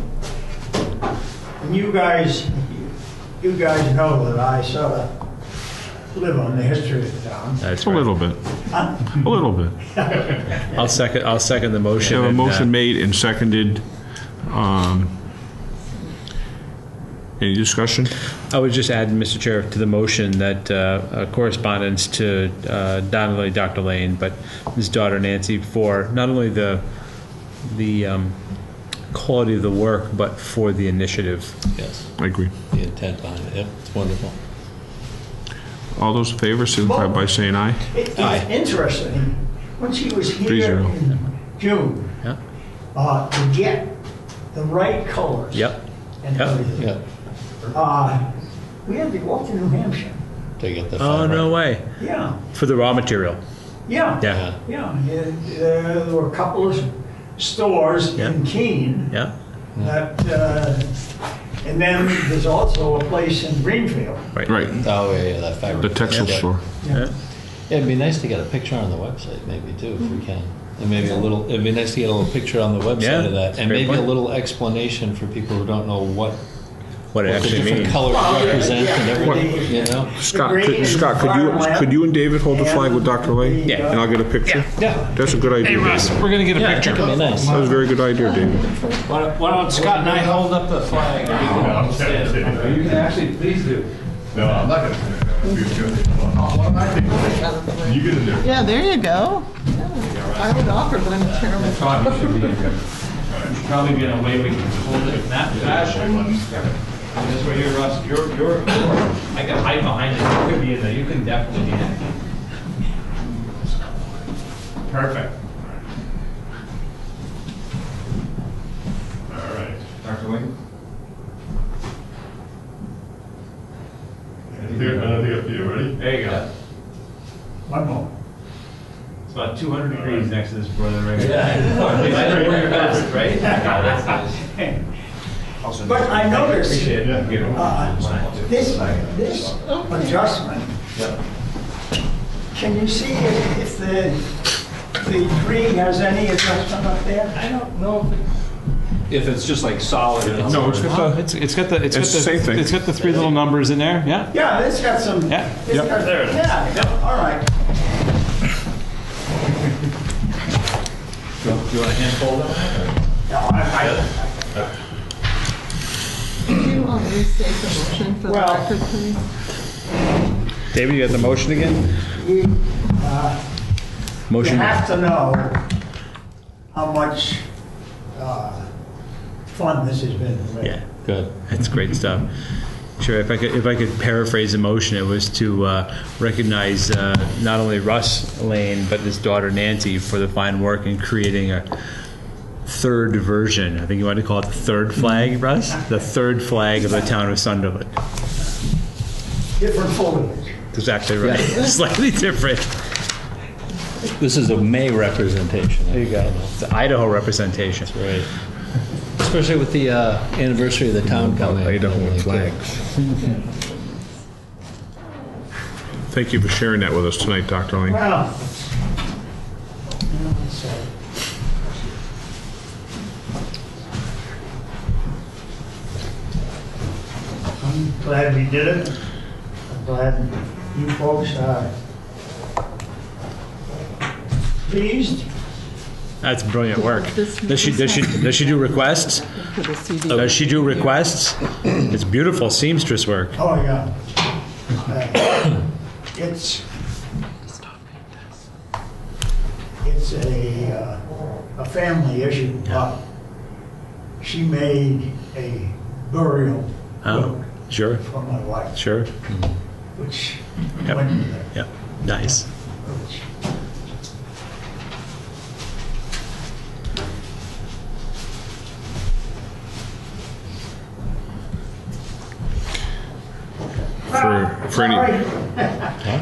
and you guys, you guys know that I sort of live on the history of the town. That's A right. little bit, a little bit. I'll second, I'll second the We motion. have a and, uh, motion made and seconded. Um, Any discussion? I would just add, Mr. Chair, to the motion that uh, uh, correspondence to uh, not only Dr. Lane, but his daughter Nancy for not only the, the um, quality of the work, but for the initiative. Yes, I agree. the intent behind it, yep, it's wonderful. All those in favor, signify by saying aye. It- Aye. It's interesting, when she was Three here zero. in June, Yeah. uh, to get the right colors. Yep. And Yep. everything, Yeah, uh, we had to go up to New Hampshire. to get the. Oh, no way. Yeah, For the raw material. yeah. Yeah. Yeah, yeah, there were a couple of stores Yeah. in Keene Yeah. that, uh, and then there's also a place in Greenfield. Right, Right. Oh, yeah, yeah, that fabric. the textile Yeah. store. Yeah. Yeah, It'd be nice to get a picture on the website, maybe too, if we can. And maybe a little, it'd be nice to get a little picture on the Yeah, website of that. And great maybe a point. little explanation for people who don't know what, What it what the actually different means. colors represent and everything, the- you know? Scott, green could, is Scott, could you, farmland. could you and David hold the flag with Dr. Lane? Yeah. And I'll get a picture? Yeah. That's a good idea, David. we're gonna get Yeah, I think it'd be nice. That was a very good idea, David. Why don't- why don't Scott and I hold up the flag? I'm kidding. You can actually, please do. No, I'm not gonna. What am I thinking? You get in there. Yeah, there you go. I would offer, but I'm terrible. Probably be in a way we can hold it in that fashion. This way here, Russ, you're, you're, I can hide behind it, you could be in there, you can definitely be in there. Perfect. All right. Dr. Lane? Here, another up here, ready? There you go. One more. It's about two hundred degrees next to this brother right here. Yeah. Wear your vest, right? Yeah, that's nice. But I noticed, Appreciate it. uh, this, this adjustment, can you see if if the, the tree has any adjustment up there? I don't know if it's just like solid. and No, it's got the, It's, it's got the, it's got It's the same thing. it's got the three little numbers in there, yeah? Yeah, it's got some. Yeah. it's Yep. got- Yeah, yeah, all right. Do you want a handful of them? No, I, Could you restate the motion for the Well- record, please? David, you got the motion again? I, you, uh, you Motion, have to know how much, uh, fun this has been for yeah, Good. that's great stuff. Sure, if I could, if I could paraphrase the motion, it was to uh, recognize uh, not only Russ Lane, but his daughter Nancy for the fine work in creating a third version. I think you want to call it the third flag, Russ? The third flag of the town of Sunderland. Different foliage. Exactly right. Slightly different. This is a May representation. There you go. It's the Idaho representation. Right. Especially with the uh, anniversary of the town coming. Idaho flags. Thank you for sharing that with us tonight, Dr. Lane. Well, you know, it's, uh, I'm glad we did it. I'm glad you folks are pleased. That's brilliant work. Does she, does she, does she do requests? For the CD. Does she do requests? It's beautiful seamstress work. Oh, yeah. Uh, It's, it's a, uh, a family issue, but she made a burial Oh, sure, for my wife, sure. which Yep. went with it. Yep, nice. which- For, for any,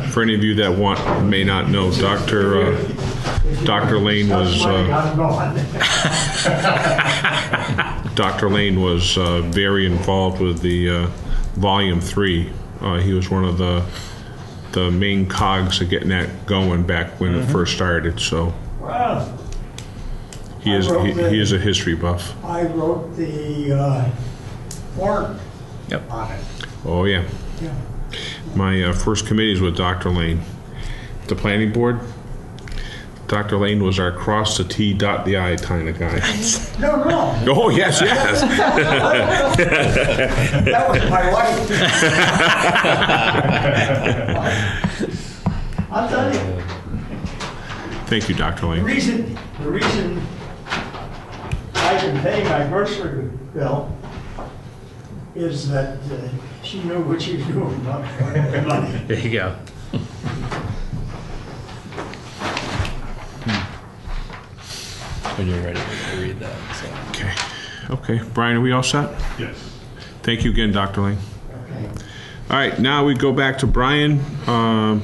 for any of you that want, may not know, Dr. uh, Dr. Lane was, That's uh, I'm. Dr. Lane was uh, very involved with the uh, Volume 3. Uh, He was one of the, the main cogs of getting that going back when it first started, so Well, he is, he he is a history buff. I wrote the uh, warrant Yep. on it. Oh, yeah. Yeah. My uh, first committee is with Dr. Lane. The planning board, Dr. Lane was our cross the T, dot the I kind of guy. No, no, Oh, yes, yes. that was my wife. I'll tell you. Thank you, Dr. The Lane. reason, the reason I can pay my grocery bill is that uh, she knew what she was doing, not money. There you go. When you're ready to read that, so. Okay. Okay, Brian, are we all set? Yes. Thank you again, Dr. Lane. Okay. All right, now we go back to Brian. um,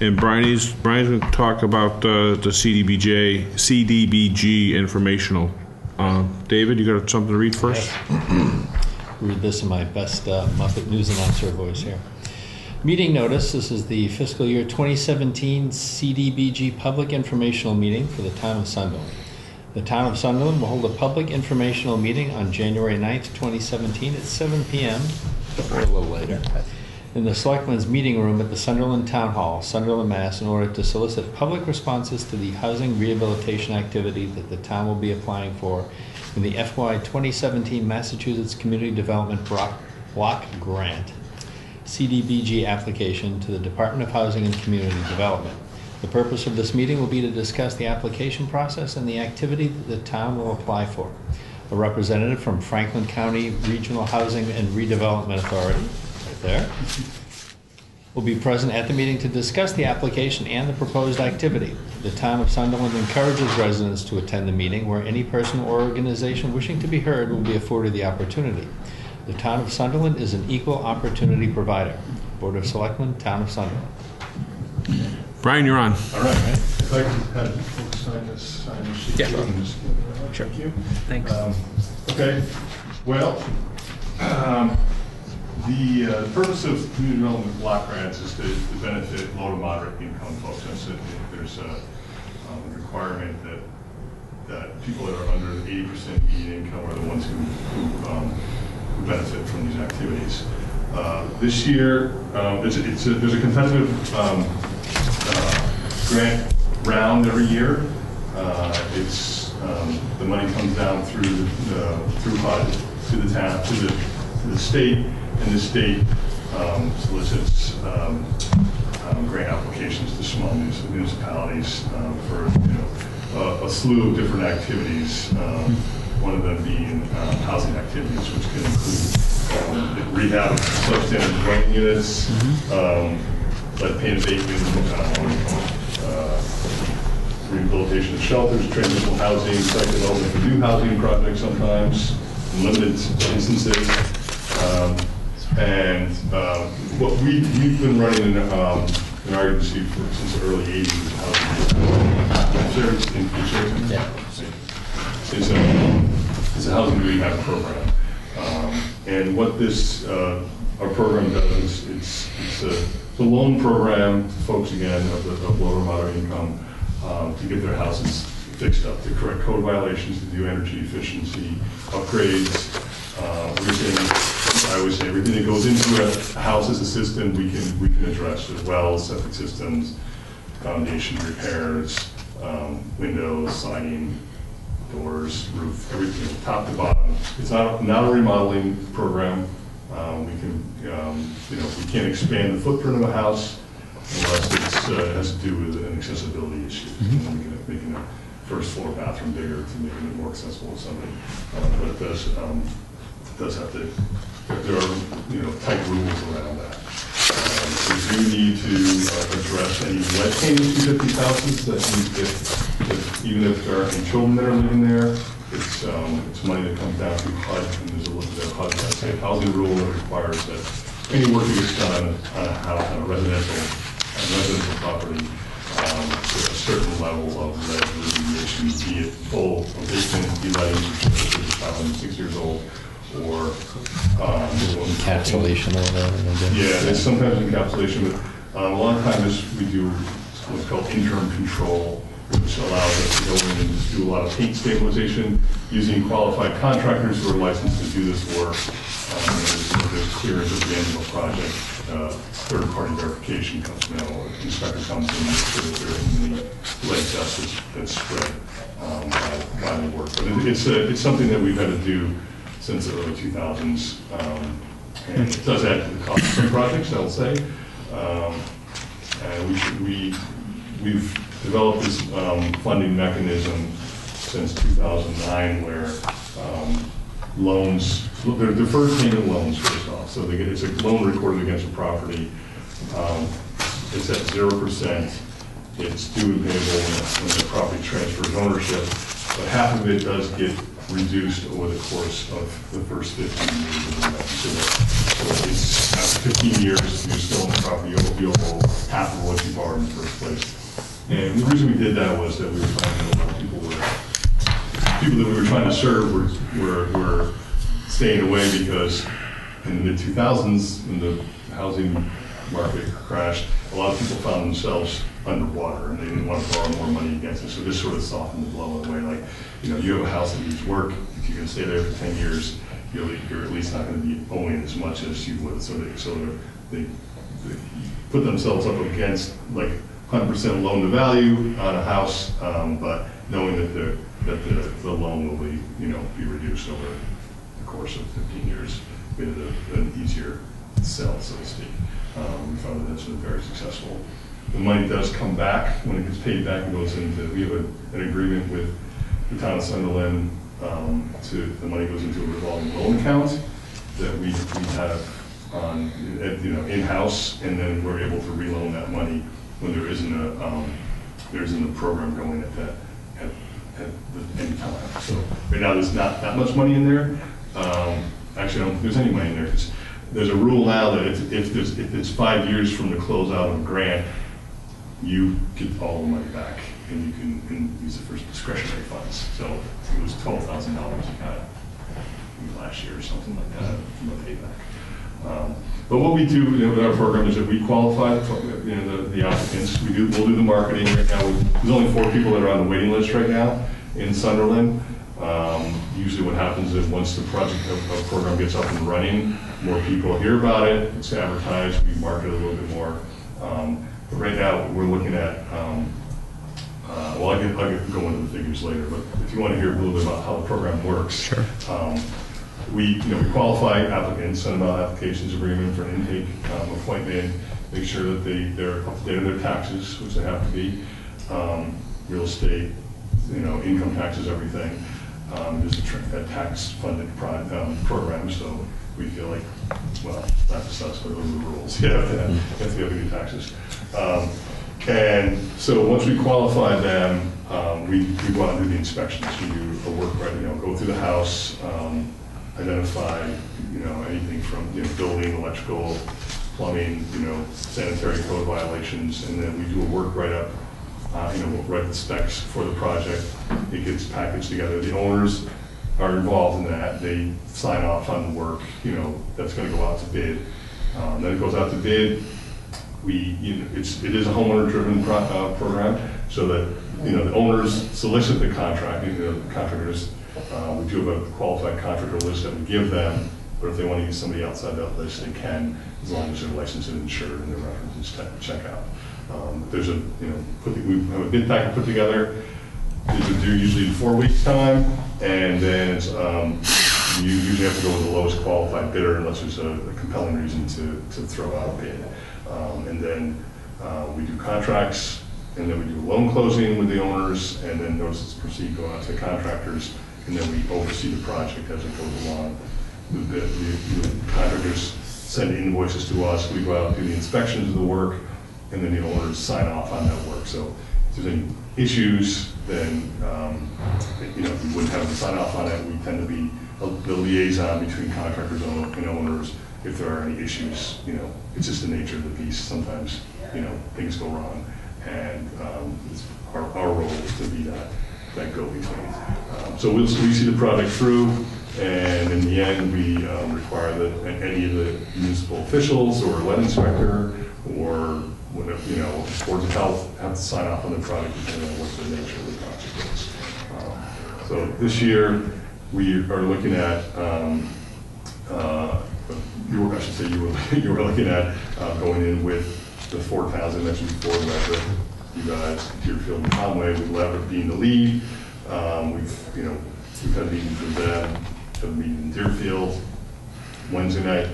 And Brian Brian's going to talk about uh, the CDBJ, CDBG informational. Uh, David, you got something to read first? read this in my best uh, Muppet news announcer voice here. Meeting notice, this is the fiscal year 2017 CDBG Public Informational Meeting for the town of Sunderland. The town of Sunderland will hold a public informational meeting on January 9th, 2017 at 7 PM, or a little later, in the Selectmen's Meeting Room at the Sunderland Town Hall, Sunderland, Mass., in order to solicit public responses to the housing rehabilitation activity that the town will be applying for in the FY 2017 Massachusetts Community Development Block Block Grant, CDBG application to the Department of Housing and Community Development. The purpose of this meeting will be to discuss the application process and the activity that the town will apply for. A representative from Franklin County Regional Housing and Redevelopment Authority, right there, will be present at the meeting to discuss the application and the proposed activity. The town of Sunderland encourages residents to attend the meeting where any person or organization wishing to be heard will be afforded the opportunity. The town of Sunderland is an equal opportunity provider. Board of Selectmen, Town of Sunderland. Brian, you're on. All right. If I can have folks sign this, sign this sheet. Yeah. so I can just- Sure. Thank you. Thanks. Um, Okay, well, um, the uh, purpose of community development block grants is to to benefit low to moderate income folks. That's it. There's a um, requirement that that people that are under eighty percent median income are the ones who, who, um, who benefit from these activities. Uh, This year, um, it's, it's, a- there's a competitive um, uh, grant round every year. Uh, It's, um, the money comes down through, the through HUD to the town, to the, to the state, and the state um, solicits um, um, grant applications to small municipalities for, you know, a- a slew of different activities. One of them being housing activities, which can include rehab substandard dwelling units, um, lead paint abatement, um, uh, rehabilitation of shelters, transitional housing, site development for new housing projects sometimes, in limited instances. Um, And uh, what we, we've been running in, um, in our agency for, since the early eighties. Yeah. Is a, is a housing rehab program. Um, And what this, uh, our program does is, it's, it's a, it's a loan program, to folks again, of the, of lower moderate income, um, to get their houses fixed up, to correct code violations, to do energy efficiency upgrades, uh, everything, I always say, everything that goes into a house as a system, we can, we can address as well, septic systems, foundation repairs, um, windows, siding, doors, roof, everything, top to bottom. It's not, not a remodeling program. Um, We can, um, you know, we can't expand the footprint of a house unless it's, uh, it has to do with an accessibility issue. You know, Making a- first floor bathroom bigger to making it more accessible to somebody. Uh, But it does, um, it does have to, there are, you know, tight rules around that. We do need to uh, address any lead paint in 250 houses that need, if, if- even if there aren't any children that are living there, it's, um, it's money that comes down through HUD, and there's a, little bit of HUD, that's a housing rule that requires that any work that gets done on a house, on a residential, on residential property, um, to a certain level of lead remediation, be it full is five hundred six years old, or, um. Encapsulation or whatever. Yeah, there's sometimes encapsulation, but um, a lot of times we do what's called interim control, which allows us to go in and do a lot of paint stabilization using qualified contractors who are licensed to do this work. Um, There's there's clearance the end of a project, uh, third-party verification comes, you know, inspector comes in, make sure that there isn't any lead dust that's- that's spread um, by by the work. But it- it's, a- it's something that we've had to do since the early 2000s. um, And it does add to the cost of some projects, I'll say. Um, And we, we, we've developed this um, funding mechanism since 2009 where um, loans, they're deferred payment loans first off. So get, it's a loan recorded against a property. Um, It's at zero percent. It's due and payable when the property transfers ownership. But half of it does get reduced over the course of the first 15 years of the loan. So so it's, after 15 years, you're still in the property, you'll, you'll half of what you borrowed in the first place. And the reason we did that was that we were finding a lot of people were, people that we were trying to serve were, were, were staying away because in the mid-2000s, when the housing market crashed, a lot of people found themselves underwater and they didn't want to borrow more money against it. So this sort of softened the blow in a way, like, you know, you have a house that needs work, if you can stay there for 10 years, you're, you're at least not going to be owing as much as you would. So they, so they, they put themselves up against like 100% loan to value on a house, um, but knowing that the, that the, the loan will be, you know, be reduced over the course of 15 years, it a- an easier sell, so to speak. Um, We found that that's been very successful. The money does come back, when it gets paid back, it goes into, we have a- an agreement with the town of Sunderland um, to, the money goes into a revolving loan account that we, we have on, you know, in-house, and then we're able to reloan that money when there isn't a, um, there isn't a program going at that, at, at the- any time. So right now, there's not that much money in there. Um, Actually, I don't think there's any money in there, 'cause there's a rule now that if, if there's, if it's five years from the closeout of a grant, you get all the money back, and you can, use it for discretionary funds. So it was twelve thousand dollars you got last year or something like that from the payback. Um, But what we do you know, with our program is that we qualify, the, you know, the- the applicants, we do, we'll do the marketing right now. There's only four people that are on the waiting list right now, in Sunderland. Um, Usually what happens is once the project, program gets up and running, more people hear about it, it's advertised, we market a little bit more. Um, But right now, we're looking at, um, uh, well, I can, I can go into the figures later, but if you want to hear a little bit about how the program works. Sure. We, you know, we qualify applicants, send them out applications, agreement for an intake um, appointment, make sure that they, they're up to date on their taxes, which they have to be, um, real estate, you know, income taxes, everything. Um, a a tax-funded pro- um, program, so we feel like, well, that's, us, but those are the rules. Yeah, have to have, to have good taxes. Um, And so once we qualify them, um, we, we go and do the inspections. We do a work, right, you know, go through the house, um, identify, you know, anything from, you know, building, electrical, plumbing, you know, sanitary code violations, and then we do a work write-up, uh, you know, we'll write the specs for the project. It gets packaged together. The owners are involved in that. They sign off on the work, you know, that's gonna go out to bid. Um, Then it goes out to bid. We, you know, it's, it is a homeowner-driven pro, uh, program, so that, you know, the owners solicit the contract, you know, the contractors. Uh, we do have a qualified contractor list that we give them, but if they want to use somebody outside that list, they can, as long as they're licensed and insured and their references check out. Um, There's a, you know, put, the- we have a bid packet put together, these are due usually in four weeks' time, and then it's, um, you usually have to go with the lowest qualified bidder unless there's a a compelling reason to, to throw out a bid. Um, And then uh, we do contracts, and then we do loan closing with the owners, and then notices to proceed go out to contractors, and then we oversee the project as it goes along. The, the- the contractors send invoices to us, we go out, do the inspections of the work, and then the owners sign off on that work. So if there's any issues, then, um, you know, we wouldn't have them sign off on it. We tend to be the liaison between contractors and owners. If there are any issues, you know, it's just the nature of the beast. Sometimes, you know, things go wrong. And um, our, our role is to be that, that go-between. Um, So we'll, we see the project through, and in the end, we um, require that any of the municipal officials or lead inspector or whatever, you know, boards of health have to sign off on the project depending on what the nature of the project is. Um, So this year, we are looking at, um, uh, you were, I should say, you were, you were looking at uh, going in with the four towns I mentioned before, you guys, Deerfield and Conway, with Leverett being the lead. Um, We've, you know, we've had meetings with them, had a meeting in Deerfield Wednesday night.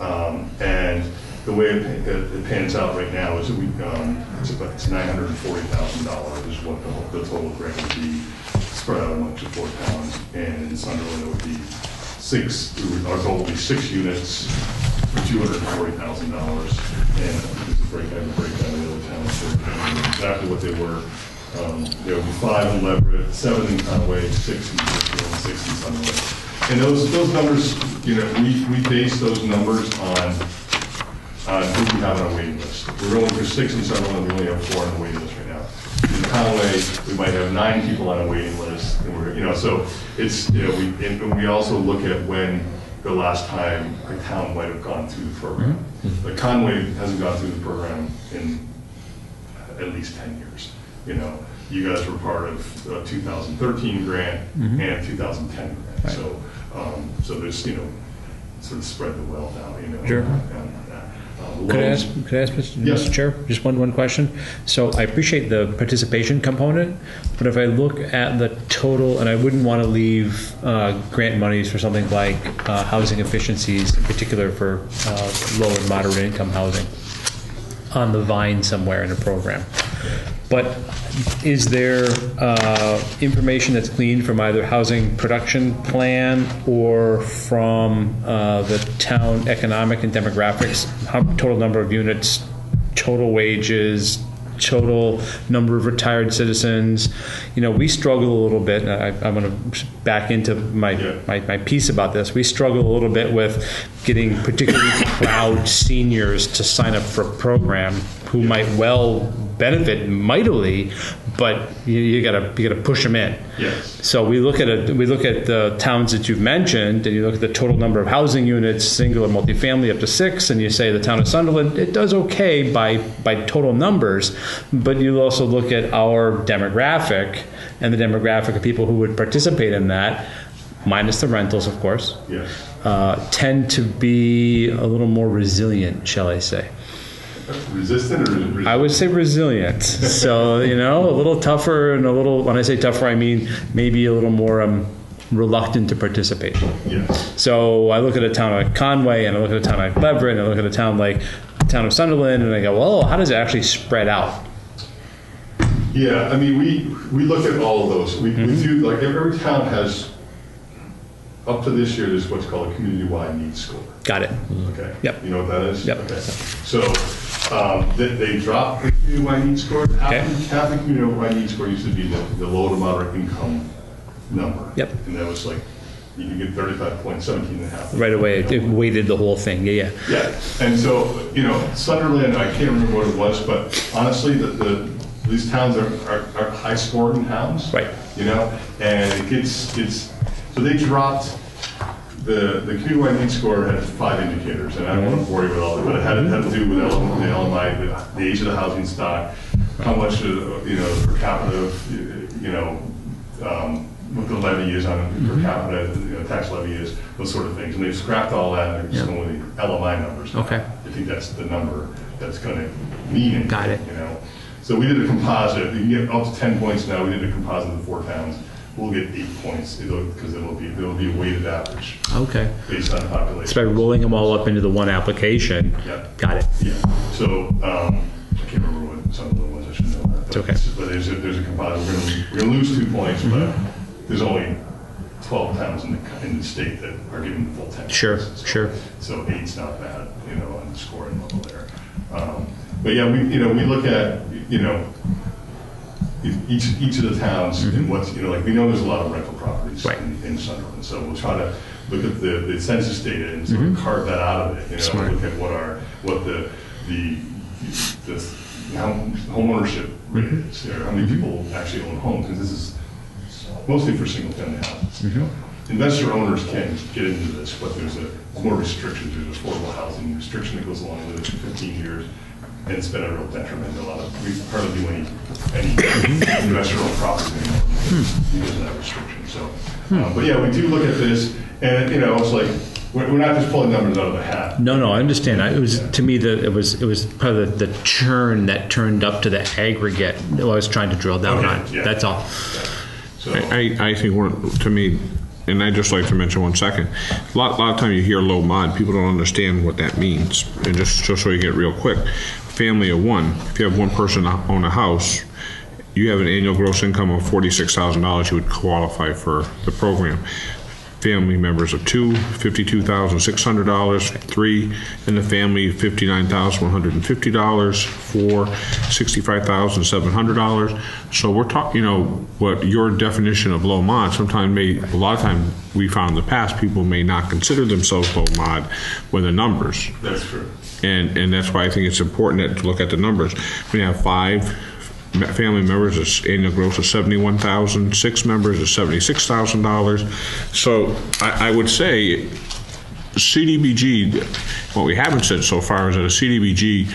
Um, And the way it it it pans out right now is that we, um, it's about, it's nine hundred and forty thousand dollars is what the, the total grant would be spread out amongst the four towns. And in Sunderland, it would be six, our goal would be six units for two hundred and forty thousand dollars. And it's a breakdown, breakdown of the other towns, so exactly what they were. Um, There would be five in Leverett, seven in Conway, six in and six in Sunderland. And those, those numbers, you know, we, we base those numbers on, who we have on our waiting list. We're only, for six in and we only have four on the waiting list right. In Conway, we might have nine people on a waiting list, and we're, you know, so it's, you know, we, and we also look at when the last time a town might have gone through the program. But Conway hasn't gone through the program in at least 10 years. You know, you guys were part of a 2013 grant and 2010 grant. So, um, so there's, you know, sort of spread the wealth out, you know. Sure. and, Could I ask, could I ask, Mr. Yes. Mr. Chair, just one, one question? So I appreciate the participation component, but if I look at the total, and I wouldn't want to leave uh, grant monies for something like uh, housing efficiencies, in particular for uh, low and moderate income housing, on the vine somewhere in a program. But is there uh, information that's gleaned from either housing production plan or from uh, the town economic and demographics, how- total number of units, total wages, total number of retired citizens? You know, we struggle a little bit, and I, I'm going to back into my, Yeah. my, my piece about this. We struggle a little bit with getting particularly proud seniors to sign up for a program who might well benefit mightily, but you, you gotta, you gotta push them in. Yes. So we look at it, we look at the towns that you've mentioned, and you look at the total number of housing units, single and multifamily up to six, and you say the town of Sunderland, it does okay by, by total numbers, but you also look at our demographic and the demographic of people who would participate in that, minus the rentals, of course, Yes. uh, tend to be a little more resilient, shall I say. Resistant or? resistant? I would say resilient. So, you know, a little tougher and a little, when I say tougher, I mean maybe a little more um, reluctant to participate. Yes. So I look at a town like Conway and I look at a town like Leverett and I look at a town like town of Sunderland and I go, well, how does it actually spread out? Yeah, I mean, we, we look at all of those. We, we do, like, every town has, up to this year, there's what's called a community-wide needs score. Got it. Okay? Yep. You know what that is? Yep. Okay. So, um, they, they dropped the community-wide needs score. Half, Okay. the- half the community-wide needs score used to be the, the low to moderate income number. Yep. And that was like, you could get thirty-five point seventeen and a half. Right away, it weighted the whole thing. Yeah, yeah. Yeah, and so, you know, Sunderland, I can't remember what it was, but honestly, the, the, these towns are, are, are high-scoring towns. Right. You know, and it gets, it's, so they dropped, the, the needs score had five indicators, and I don't want to bore you with all of it, but it had, it had to do with the LMI, the, the age of the housing stock, how much, you know, per capita, you know, um, what the levy is on per capita, you know, tax levy is, those sort of things. And they've scrapped all that, and they're just going with the LMI numbers. now. Okay. I think that's the number that's gonna mean anything, Got it. you know? So we did a composite, you can get up to ten points now, we did a composite of the four towns. We'll get eight points, it'll, because it'll be, it'll be a weighted average Okay. based on population. It's by rolling them all up into the one application. Yeah. Got it. Yeah, so, um, I can't remember what some of the ones, I should know that. It's okay. But there's a, there's a composite, we're gonna, we're gonna lose two points, but Mm-hmm. There's only twelve towns in the, in the state that are giving full ten. Sure. So- sure. So eight's not bad, you know, on the scoring level there. Um, But yeah, we, you know, we look at, you know, each, each of the towns and what's, you know, like, we know there's a lot of rental properties Mm-hmm. Right. in, in Sunderland, so we'll try to look at the, the census data and sort of carve that out of it, you know, Mm-hmm. Smart. look at what our, what the, the, the home homeownership rate Mm-hmm. is, or how many people actually own homes, because this is mostly for single-family houses. know. Investor owners can get into this, but there's a, more restrictions, there's affordable housing restriction that goes along with it for fifteen years, and it's been a real detriment, a lot of, we hardly do any, any mm-hmm. investor-owned properties anymore hmm. because of that restriction, so. uh, hmm. But yeah, we do look at this, and, you know, it's like, we're, we're not just pulling numbers out of a hat. No, no, I understand. I- It was, to me, the, it was, it was part of the, the churn that turned up to the aggregate I was trying to drill down Okay, on. yeah. That's all. I, I think, one- to me, and I'd just like to mention one second, a lot, lot of time you hear low mod, people don't understand what that means. And just, just so you get real quick, family of one, if you have one person own a house, you have an annual gross income of forty-six thousand dollars, you would qualify for the program. Family members of two, fifty-two thousand six hundred dollars, three in the family, fifty-nine thousand one hundred and fifty dollars, four, sixty-five thousand seven hundred dollars. So we're talking, you know, what your definition of low mod, sometimes may, a lot of time, we found in the past, people may not consider themselves low mod with the numbers. that's true. And, and that's why I think it's important to look at the numbers. We have five family members, it's annual gross of seventy-one thousand. Six members is seventy-six thousand dollars. So I, I would say CDBG, what we haven't said so far is that a CDBG,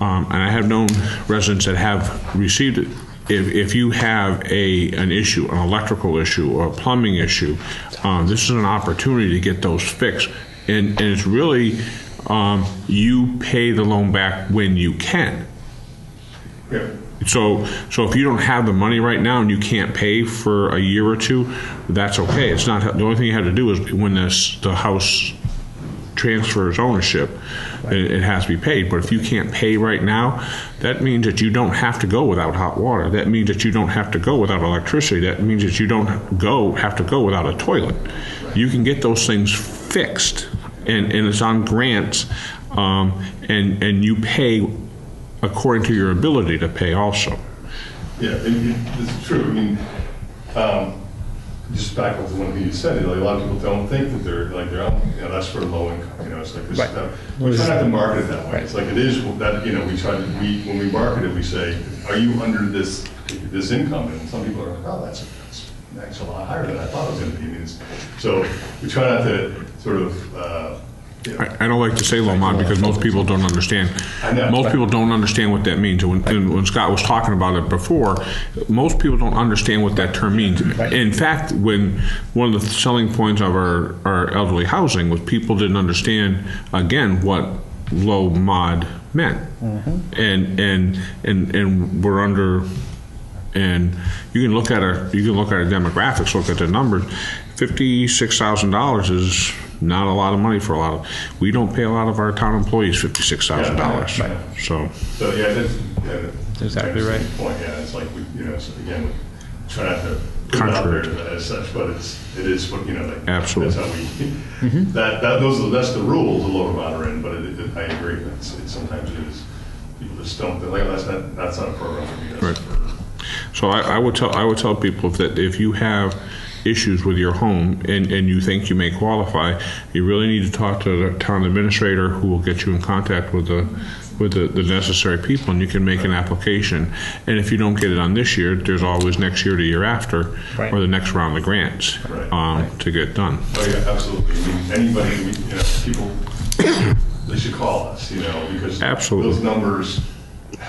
um, and I have known residents that have received it, if, if you have a, an issue, an electrical issue or a plumbing issue, um, this is an opportunity to get those fixed. And, and it's really, um, you pay the loan back when you can. So, so if you don't have the money right now and you can't pay for a year or two, that's okay. It's not, the only thing you have to do is when this, the house transfers ownership, it, it has to be paid. But if you can't pay right now, that means that you don't have to go without hot water. That means that you don't have to go without electricity. That means that you don't go, have to go without a toilet. You can get those things fixed and, and it's on grants, um, and, and you pay according to your ability to pay also. Yeah, it, it, it's true. I mean, um, just back up to one thing you said, like, a lot of people don't think that they're, like, they're, on- you know, that's for low income, you know, it's like, this, Right. uh, we try not to market it that way. It's like, it is, that, you know, we try to, we, when we market it, we say, are you under this, this income? And some people are like, oh, that's, that's, that's a lot higher than I thought it was gonna be. I mean, So we try not to sort of, uh, you know, I, I don't like to say low mod because most people don't understand. Most people don't understand what that means. And when, and when Scott was talking about it before, most people don't understand what that term means. In fact, when, one of the selling points of our, our elderly housing was people didn't understand, again, what low mod meant. And, and, and, and we're under, and you can look at our, you can look at our demographics, look at the numbers. Fifty-six thousand dollars is not a lot of money for a lot of, we don't pay a lot of our town employees fifty-six thousand dollars. Yeah, right. So, So, yeah, that's, yeah. That's exactly that's the right. Point, yeah, it's like, we, you know, so again, we try not to put it out there Contrary. as such, but it's, it is what, you know, like. Absolutely. That's how we, mm-hmm. that, that, those, are that's the rules, the lower bound are in, but it, it, I agree, it's, it, sometimes it is, people just don't, they're like, that's not, that's not a program for me, Right. that's for. so I, I would tell, I would tell people that if you have issues with your home and, and you think you may qualify, you really need to talk to the town administrator who will get you in contact with the, with the, the necessary people and you can make an application. And if you don't get it on this year, there's always next year, the year after, Right. or the next round of grants, Right. um, to get done. Oh, yeah, absolutely. I mean, anybody, we- you know, people, they should call us, you know, because Absolutely. those numbers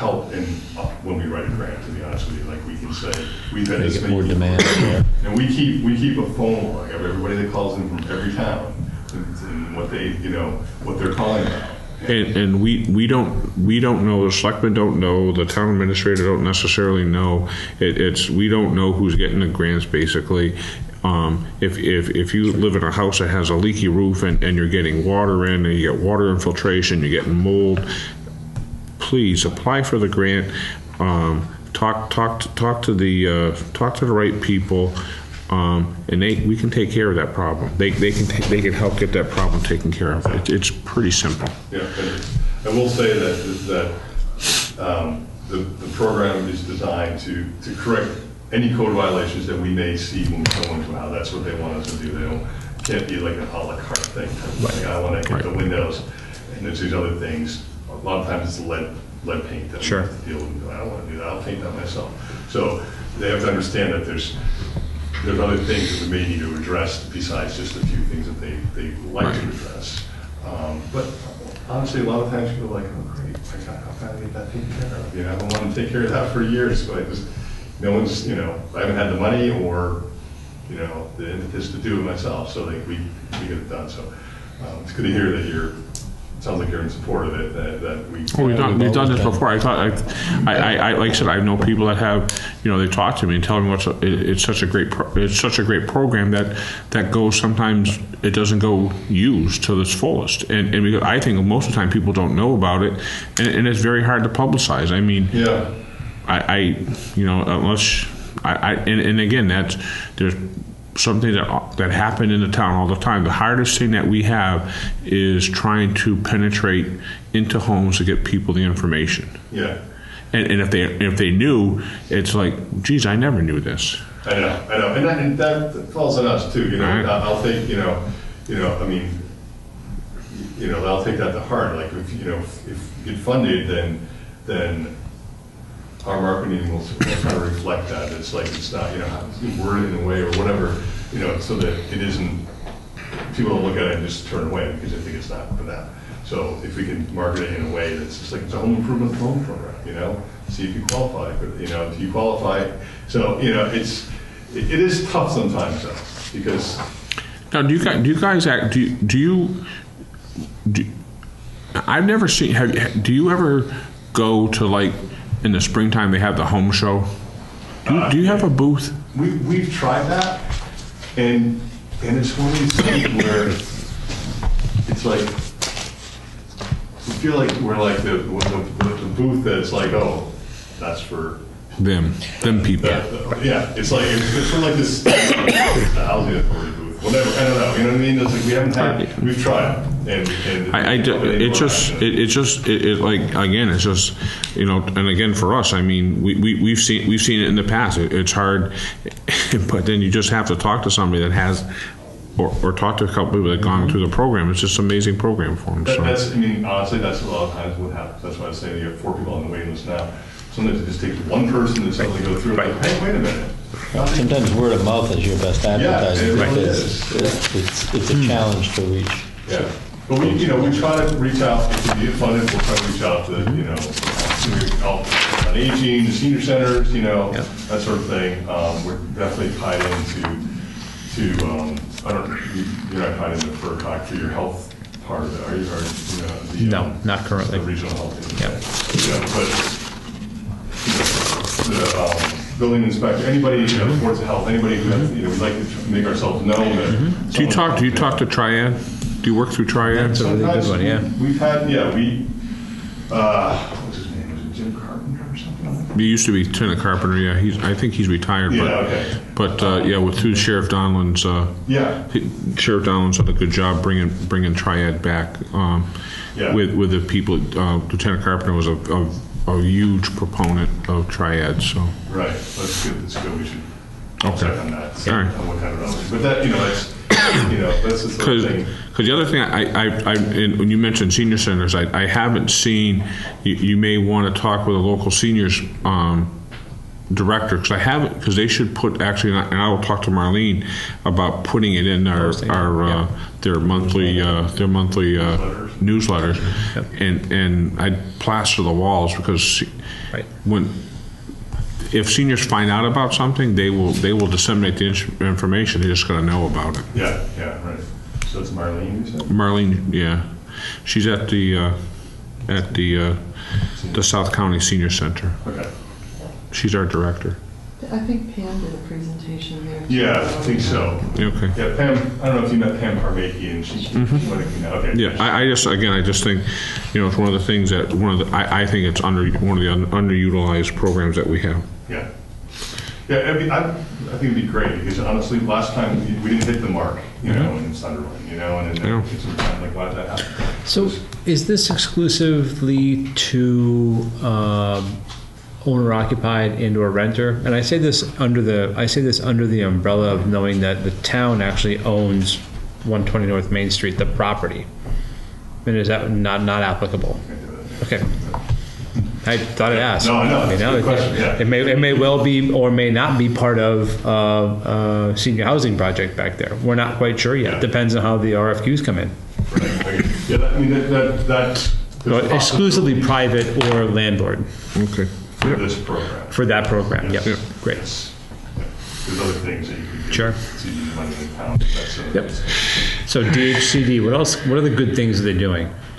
help in, uh, when we write a grant, to be honest with you. Like, we can say, we've had this Get many. more people." demand, yeah. And we keep, we keep a phone log of everybody that calls in from every town, and and what they, you know, what they're calling about. And, and we, we don't, we don't know, the selectmen don't know, the town administrator don't necessarily know. It, it's, we don't know who's getting the grants, basically. Um, if, if, if you live in a house that has a leaky roof and, and you're getting water in, and you get water infiltration, you're getting mold, please apply for the grant. Um, talk, talk, to- talk to the, uh, talk to the right people. Um, and they, we can take care of that problem. They, they can, take- they can help get that problem taken care of. It, it's pretty simple. Yeah, and I will say that, that um, the, the program is designed to, to correct any code violations that we may see when we go into a house. That's what they want us to do. They don't, can't be like an à la carte thing. Like, I want to get the windows, and there's these other things. A lot of times it's lead, lead paint that we have to deal with. I don't want to do that, I'll paint that myself. So they have to understand that there's, there's other things that we may need to address besides just a few things that they, they like to address. Um, But honestly, a lot of times people are like, oh, great, I got, how can I get that taken care of? You know, I've been wanting to take care of that for years, but I just, no one's, you know, I haven't had the money or, you know, the impetus to do it myself, so like, we, we get it done, so. um, It's good to hear that you're, it sounds like you're in support of it, that, that we. Well, we've done, we've done this before. I thought, I, I, I, like I said, I know people that have, you know, they talk to me and tell me what's, it, it's such a great, pro- it's such a great program that, that goes, sometimes it doesn't go used to its fullest. And, and because I think most of the time people don't know about it and, and it's very hard to publicize. I mean, Yeah, I, I, you know, unless, I, I, and, and again, that's, there's something that, that happened in the town all the time. The hardest thing that we have is trying to penetrate into homes to get people the information. yeah, And, and if they, if they knew, it's like, geez, I never knew this. I know, I know, and that, and that falls on us too, you know, Right. I'll take, you know, you know, I mean, you know, I'll take that to heart, like, if, you know, if if you get funded, then, then our marketing will kind of reflect that, it's like, it's not, you know, worded in a way or whatever, you know, so that it isn't, people don't look at it and just turn away because they think it's not for them. So if we can market it in a way that's just like, it's a home improvement loan program, you know, see if you qualify, but, you know, if you qualify, so, you know, it's, it it is tough sometimes though, because, Now, do you guys, do you guys act, do you, do you, do, I've never seen, have, do you ever go to like, in the springtime, they have the home show? Do, you- do you have a booth? we, we've tried that, and, and it's one of these things where it's like, we feel like we're like the, the, the booth that's like, oh, that's for Them, them people. That- Yeah, it's like, it's it's sort like this, the housing authority booth, whatever, I don't know, you know what I mean? It's like, we haven't had, we've tried, And we can. I, I, ju- it just, it, it just, it, it like, again, it's just, you know, and again, for us, I mean, we, we, we've seen, we've seen it in the past, it, it's hard, but then you just have to talk to somebody that has, or, or talk to a couple people that have gone mm-hmm. through the program, it's just an amazing program for them, That- so. That's, I mean, honestly, that's a lot of times what happens. That's why I say you have four people on the waiting list now. Sometimes it just takes one person to suddenly go through, and like, hey, wait a minute. Sometimes word of mouth is your best advertising it really because is. it's, it's a challenge to reach. Yeah, but we, you know, we try to reach out, if we get funded, we'll try to reach out to, you know, to- on aging, the senior centers, you know, that sort of thing. Um, we're definitely tied into, to, um, I don't, you- you're not tied into FRCOG for your health part of it, are you, or, you know, the. No, um, not currently. The regional health. Yeah. Yeah, but, the, um, building inspector, anybody, you know, boards of health, anybody who, has- you know, we like to make ourselves known that. Do you talk, do you talk to Triad? Do you work through Triad? That's a really good one, yeah. We've had, yeah, we, uh, what's his name, was it Jim Carpenter or something like that? He used to be Lieutenant Carpenter, yeah, he's, I think he's retired, Yeah, but, okay. but, uh, yeah, with, through Sheriff Donelan's, uh, Yeah, he- Sheriff Donelan's done a good job bringing, bringing Triad back, um, Yeah. with, with the people, uh, Lieutenant Carpenter was a, a, a huge proponent of Triad, so. right, that's good, that's good, we should Okay. check on that. see All right. on what kind of knowledge. But that, you know, that's, you know, that's the sort Because, thing. the other thing, I, I, I, and when you mentioned senior centers, I, I haven't seen, you, you may want to talk with a local seniors, um, director, because I haven't, because they should put, actually, and I will talk to Marlene about putting it in our, our, uh, their monthly, uh, their monthly, uh, newsletters. And, and I'd plaster the walls, because Right. when, if seniors find out about something, they will, they will disseminate the information, they just gotta know about it. Yeah, yeah, right. So it's Marlene, you said? Marlene, yeah, she's at the, uh, at the, uh, the South County Senior Center. Okay. She's our director. I think Pam did a presentation there. Yeah, I think so. Okay. Yeah, Pam, I don't know if you met Pam Parmakian, she, she might have, okay. Mm-hmm. Yeah, I, I just, again, I just think, you know, it's one of the things that, one of the, I, I think it's under, one of the un- underutilized programs that we have. Yeah. Yeah, I mean, I, I think it'd be great, because honestly, last time, we- we didn't hit the mark, you know, in Sunderland, you know, and Mm-hmm. Yeah. then it's kind of like, why did that happen? So is this exclusively to um, owner occupied and or renter? And I say this under the, I say this under the umbrella of knowing that the town actually owns 120 North Main Street, the property. And is that not, not applicable? Okay. I thought I'd ask. No, I know, mean, it's a now good it- question, yeah. It may, it may well be or may not be part of uh, uh, senior housing project back there. We're not quite sure yet. Yeah. Depends on how the RFQs come in. Right. Yeah, that- I mean, that, that, that's. there's Exclusively private or landlord Okay. For this program. for that program. Yep, Yes. great. Yes. There's other things that you could do. Sure. See money in town, that's. Yep. So DHCD, what else, what are the good things they're they doing?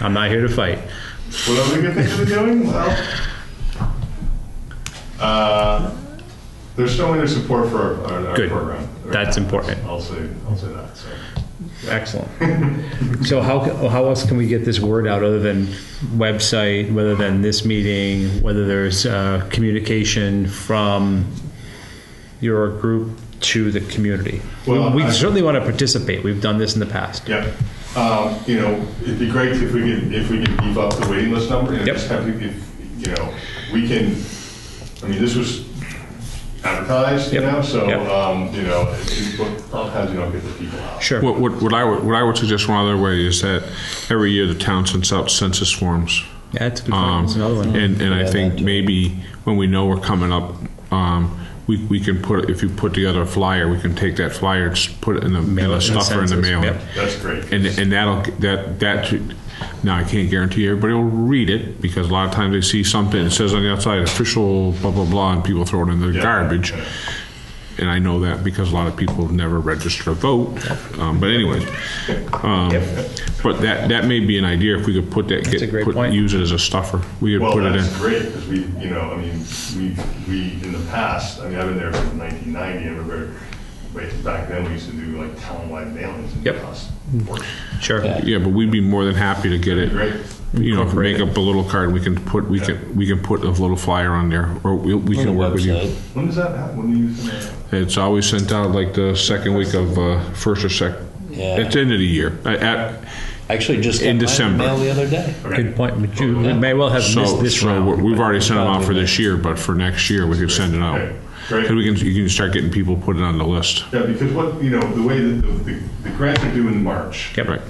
I'm not here to fight. What other good things are they doing? Well, uh, they're showing their support for our, our Good. program. That's important. I'll say, I'll say that, so. Excellent. So how, how else can we get this word out other than website, whether than this meeting, whether there's uh, communication from your group to the community? We- Well, We I- certainly want to participate. We've done this in the past. Yeah, um, you know, it'd be great if we could, if we could beef up the waiting list number, and Yep. just have, if, you know, we can, I mean, this was advertised, you Yep. know, so, Yep. um, you know, it- but sometimes you don't get the people out. Sure. What, what, what I would, what I would suggest one other way is that every year the town sends out census forms. Yeah, that's a good Um, point. That's another one. And, and I think maybe when we know we're coming up, um, we, we can put, if you put together a flyer, we can take that flyer, just put it in the, in Mail the it in the stuffer in the census, mail. yep. That's great. And, and that'll, that, that, should- now I can't guarantee everybody will read it, because a lot of times they see something, it says on the outside, official, blah, blah, blah, and people throw it in the Yeah. garbage. And I know that because a lot of people never register to vote, um, but anyways. Um, but that, that may be an idea, if we could put that, That's a get, great put, point. use it as a stuffer, we could Well, put it in. that's great, because we, you know, I mean, we, we, in the past, I mean, I've been there since nineteen ninety, I remember, way back then, we used to do like townwide mailings. and Yep. it cost fortune. Sure. Yeah, but we'd be more than happy to get it, Great. you know, Incorporate make up a little card, we can put, we can, we can put a little flyer on there, or we, we can work with you. When does that happen, when do you, use uh, It's always sent out like the second week of, uh, first or sec, Yeah. It's end of the year. I- at- Actually, just got In mine December. mail the other day. Good point, but you we may well have missed So, this so round. we've already sent them out for this year, but for next year, we could send it out. Okay, great. Because we can, you can start getting people put it on the list. Yeah, because what, you know, the way that the, the- the grants are due in March. Yep. Right.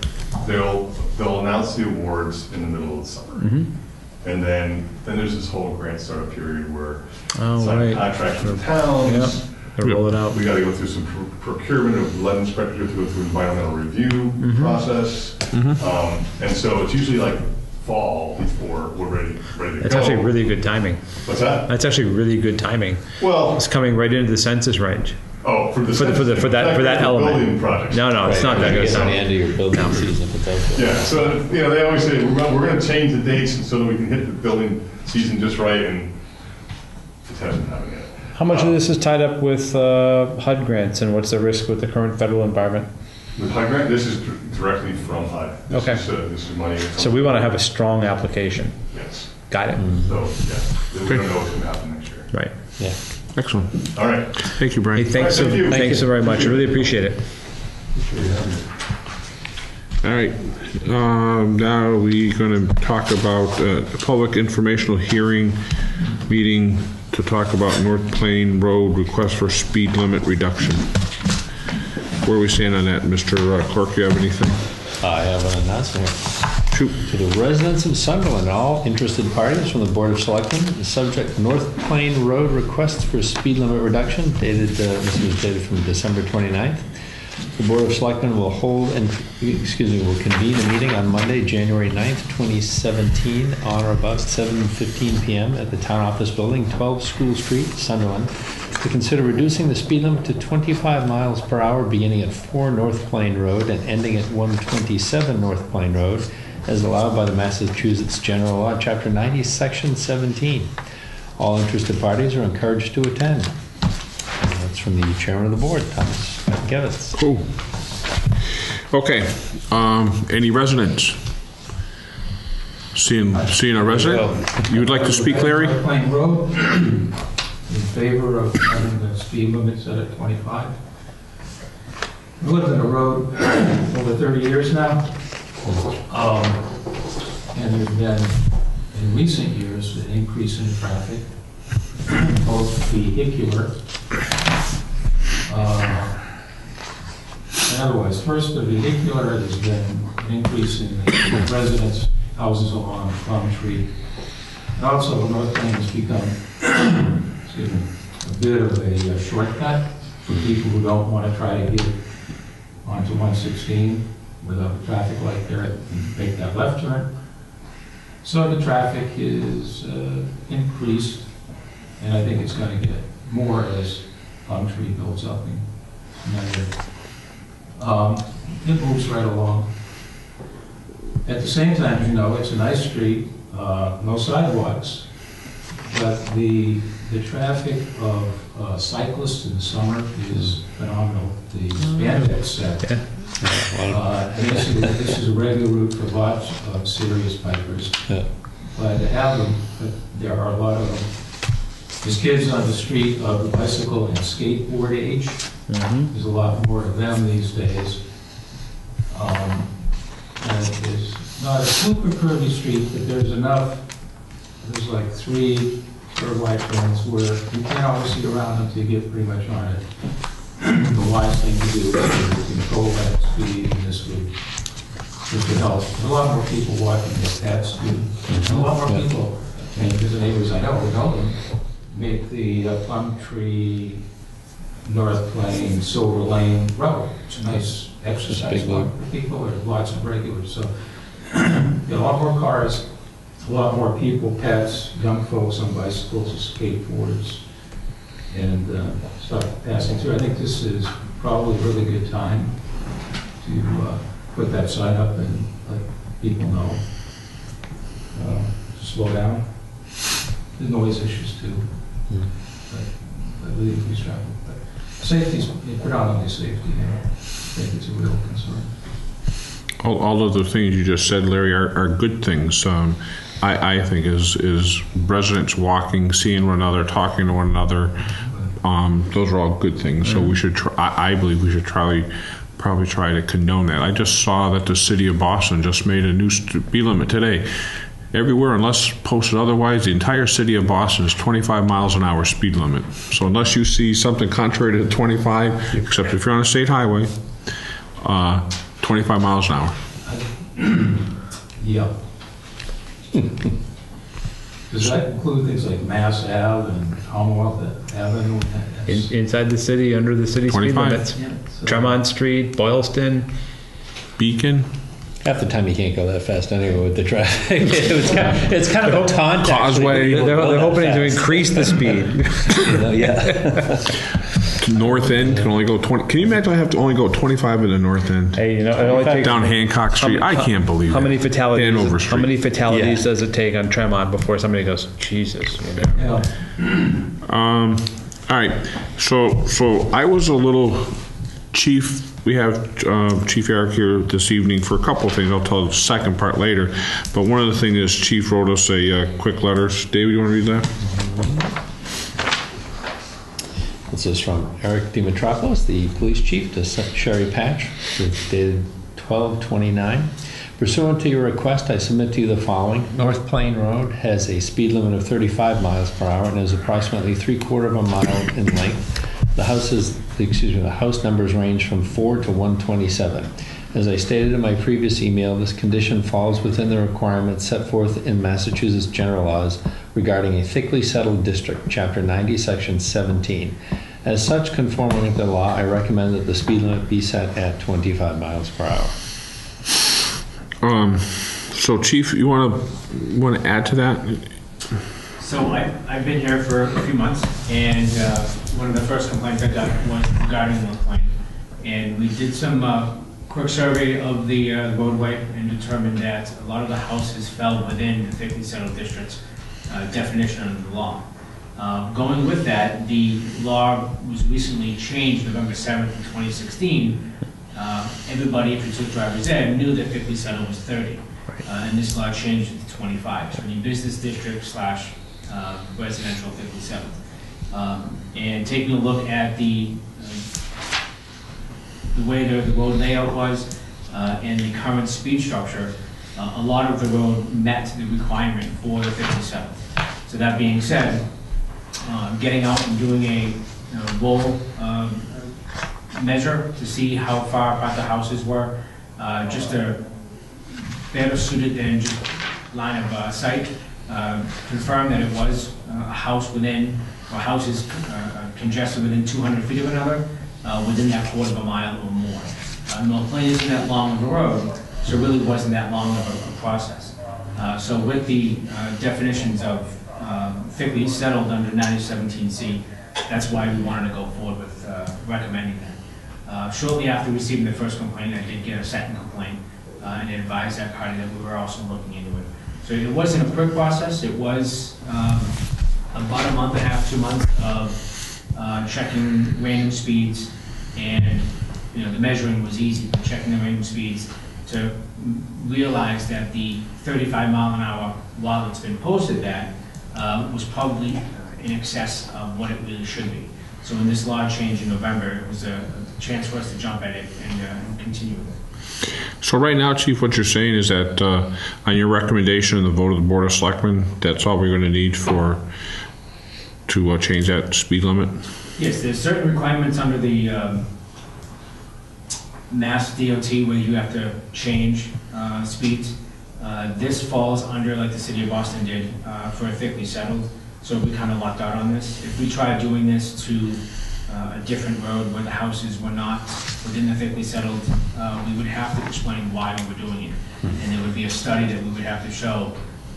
They'll, they'll announce the awards in the middle of the summer. Mm-hmm. And then, then there's this whole grant startup period where Oh, sign right. contracts with the towns. They roll it out. We gotta go through some pro- procurement of lead inspector, to go through environmental review Mm-hmm. process. Um, and so it's usually like fall before we're ready, ready to go. That's actually really good timing. What's that? That's actually really good timing. Well, It's coming right into the census range. oh, for the. For the- for the- for that- for that element. Building projects. No, no, it's not that good. It's on the end of your building season potential. Yeah, so, you know, they always say, we're gonna, we're gonna change the dates so that we can hit the building season just right, and it hasn't happened yet. How much of this is tied up with uh, HUD grants, and what's the risk with the current federal environment? With HUD grant, this is dir- directly from HUD. This Okay. is, uh, This is money. from- So we want to have a strong application. Yes, Got it. so, yeah, we don't know what's gonna happen next year. Right. Yeah. Excellent. All right, Thank you, Hey, Brian. thanks, so, Thank you. thanks so very much. I really appreciate it. All right. Um, now we're gonna talk about, uh, public informational hearing meeting to talk about North Plain Road request for speed limit reduction. Where are we stand on that, Mr. Clerk? You have anything? I have an announcement. Shoot. To the residents of Sunderland, all interested parties from the Board of Selectmen, the subject North Plain Road request for speed limit reduction dated, uh, this was dated from December 29th. The Board of Selectmen will hold and, excuse me, will convene a meeting on Monday, January 9th, 2017, on or about 7:15 PM at the Town Office Building, 12 School Street, Sunderland, to consider reducing the speed limit to 25 miles per hour beginning at 4 North Plain Road and ending at 127 North Plain Road, as allowed by the Massachusetts General Law, Chapter 90, Section 17. All interested parties are encouraged to attend. And That's from the chairman of the board, Thomas Fydenkevez. Cool. Okay, um, any residents? Seeing, seeing a resident? You would like to speak, Larry? Plain Road, in favor of having the speed limit set at 25. I've lived on the road over 30 years now. Um, And there's been, in recent years, an increase in traffic, both vehicular. uh, And otherwise, first, the vehicular, there's been an increase in the residents' houses along Plum Tree. And also, North Plain has become, excuse me, a bit of a uh, shortcut for people who don't want to try to get onto 116 without the traffic light there and make that left turn. So the traffic is uh, increased, and I think it's going to get more as Plum Tree builds up in. Um, It moves right along. At the same time, you know, it's a nice street, uh, no sidewalks, but the, the traffic of uh, cyclists in the summer is phenomenal. The spandex set. Yeah. Uh, and This is, a regular route for lots of serious bikers. Yeah. Glad to have them, but there are a lot of them. There's kids on the street of the bicycle and skateboard age. Mhm. There's a lot more of them these days. Um, And it's not a super curvy street, but there's enough, there's like three curb white lanes where you can't always see around until you get pretty much on it. The wise thing to do is to control that speed, in this would, this would help. A lot more people walking paths too. And a lot more people, and because the neighbors I know who know them, make the uh, Plum Tree North Plain, Silver Lane Road. It's a nice exercise big walk loop. for people, there's lots of regulars, so. Get a lot more cars, a lot more people, pets, young folks on bicycles, skateboards, and uh, start passing through. I think this is probably a really good time to uh, put that sign up and let people know. uh, to Slow down. There's noise issues too. Hmm. But but really increased traffic. But Safety's, predominantly safety, you know, I think it's a real concern. All, all of the things you just said, Larry, are, are good things. Um, I, I think is, is residents walking, seeing one another, talking to one another. Um, those are all good things. So we should, try, I, I believe we should try probably try to condone that. I just saw that the city of Boston just made a new speed limit today. Everywhere, unless posted otherwise, the entire city of Boston is 25 miles an hour speed limit. So unless you see something contrary to 25, except if you're on a state highway, uh, 25 miles an hour. Yeah. Does that include things like Mass Ave and Commonwealth Avenue? In, inside the city, under the city speed 25. limits. Yeah, so- Tremont Street, Boylston. Beacon, Half the time you can't go that fast anyway with the traffic. It's kind, it's kind of a taunt. actually. Causeway. They're, they're Go that hoping to fast. increase the speed. You know, Yeah. North End can only go 20. Can you imagine I have to only go 25 in the North End? hey, you know, it only takes Down Hancock Street. I can't believe how it. many fatalities. Hanover How Street. many fatalities Yeah. does it take on Tremont before somebody goes, Jesus? you know? Yeah. Um, all right, so, so I was a little, Chief, we have uh, Chief Eric here this evening for a couple of things. I'll tell the second part later. But one of the things is Chief wrote us a uh, quick letter. David, you want to read that? This is from Eric Dimitropoulos, the police chief, to Sherry Patch, dated 1229. Pursuant to your request, I submit to you the following. North Plain Road has a speed limit of 35 miles per hour and is approximately three quarter of a mile in length. The houses, excuse me, the house numbers range from 4 to 127. As I stated in my previous email, this condition falls within the requirements set forth in Massachusetts general laws regarding a thickly settled district, Chapter 90, Section 17. As such, conforming with the law, I recommend that the speed limit be set at 25 miles per hour. Um, so Chief, you want to, want to add to that? So I, I've been here for a few months, and uh, one of the first complaints I got was regarding North Plain. And we did some uh, quick survey of the uh, roadway and determined that a lot of the houses fell within the thickly settled district's uh, definition of the law. Uh, Going with that, the law was recently changed November 7th, 2016. Uh, Everybody, if you took driver's ed, knew that thickly settled was 30. Uh, And this law changed it to 25, so any business district slash uh, residential 57. Um, And taking a look at the, uh, the way the the road layout was uh, and the current speed structure, uh, a lot of the road met the requirement for the 57. So that being said, uh, getting out and doing a you know, um, measure to see how far apart the houses were, uh, just to better suited than just line of uh, sight, uh, confirm that it was uh, a house within, or houses uh, congested within 200 feet of another, uh, within that quarter of a mile or more. Uh, Plain isn't that long of a road, so it really wasn't that long of a a process. So with the definitions of um, settled under 9017C, that's why we wanted to go forward with uh, recommending that. Uh, Shortly after receiving the first complaint, I did get a second complaint, uh, and advised that party that we were also looking into it. So it wasn't a quick process, it was um, about a month and a half, two months of uh, checking random speeds, and, you know, the measuring was easy, checking the random speeds to realize that the 35 mile an hour, while it's been posted that, uh, was probably in excess of what it really should be. So when this law changed in November, it was a a chance for us to jump at it and uh, and continue with it. So right now, Chief, what you're saying is that uh, on your recommendation and the vote of the Board of Selectmen, that's all we're going to need for, to uh, change that speed limit? Yes, there's certain requirements under the um, Mass DOT where you have to change uh, speeds. Uh, This falls under, like the city of Boston did, uh, for a thickly settled, so we kind of lucked out on this. If we tried doing this to uh, a different road where the houses were not within the thickly settled, uh, we would have to explain why we were doing it. And there would be a study that we would have to show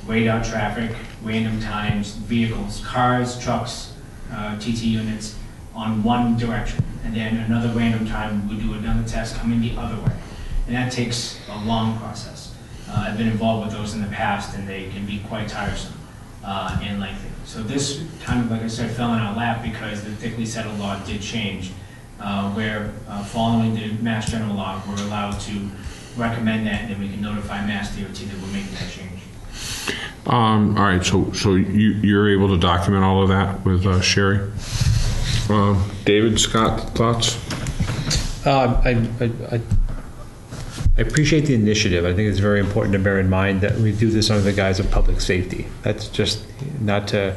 radar traffic, random times, vehicles, cars, trucks, uh, TT units on one direction. And then another random time, we do another test coming the other way. And that takes a long process. Uh, I've been involved with those in the past, and they can be quite tiresome uh, and lengthy. So this kind of, like I said, fell in our lap because the thickly settled law did change, uh, where uh, following the Mass General Law, we're allowed to recommend that, and then we can notify Mass DOT that we're making that change. Um, all right, so, so you, you're able to document all of that with uh, Sherry? Um, David, Scott, thoughts? Uh, I, I, I I appreciate the initiative. I think it's very important to bear in mind that we do this under the guise of public safety. That's just not to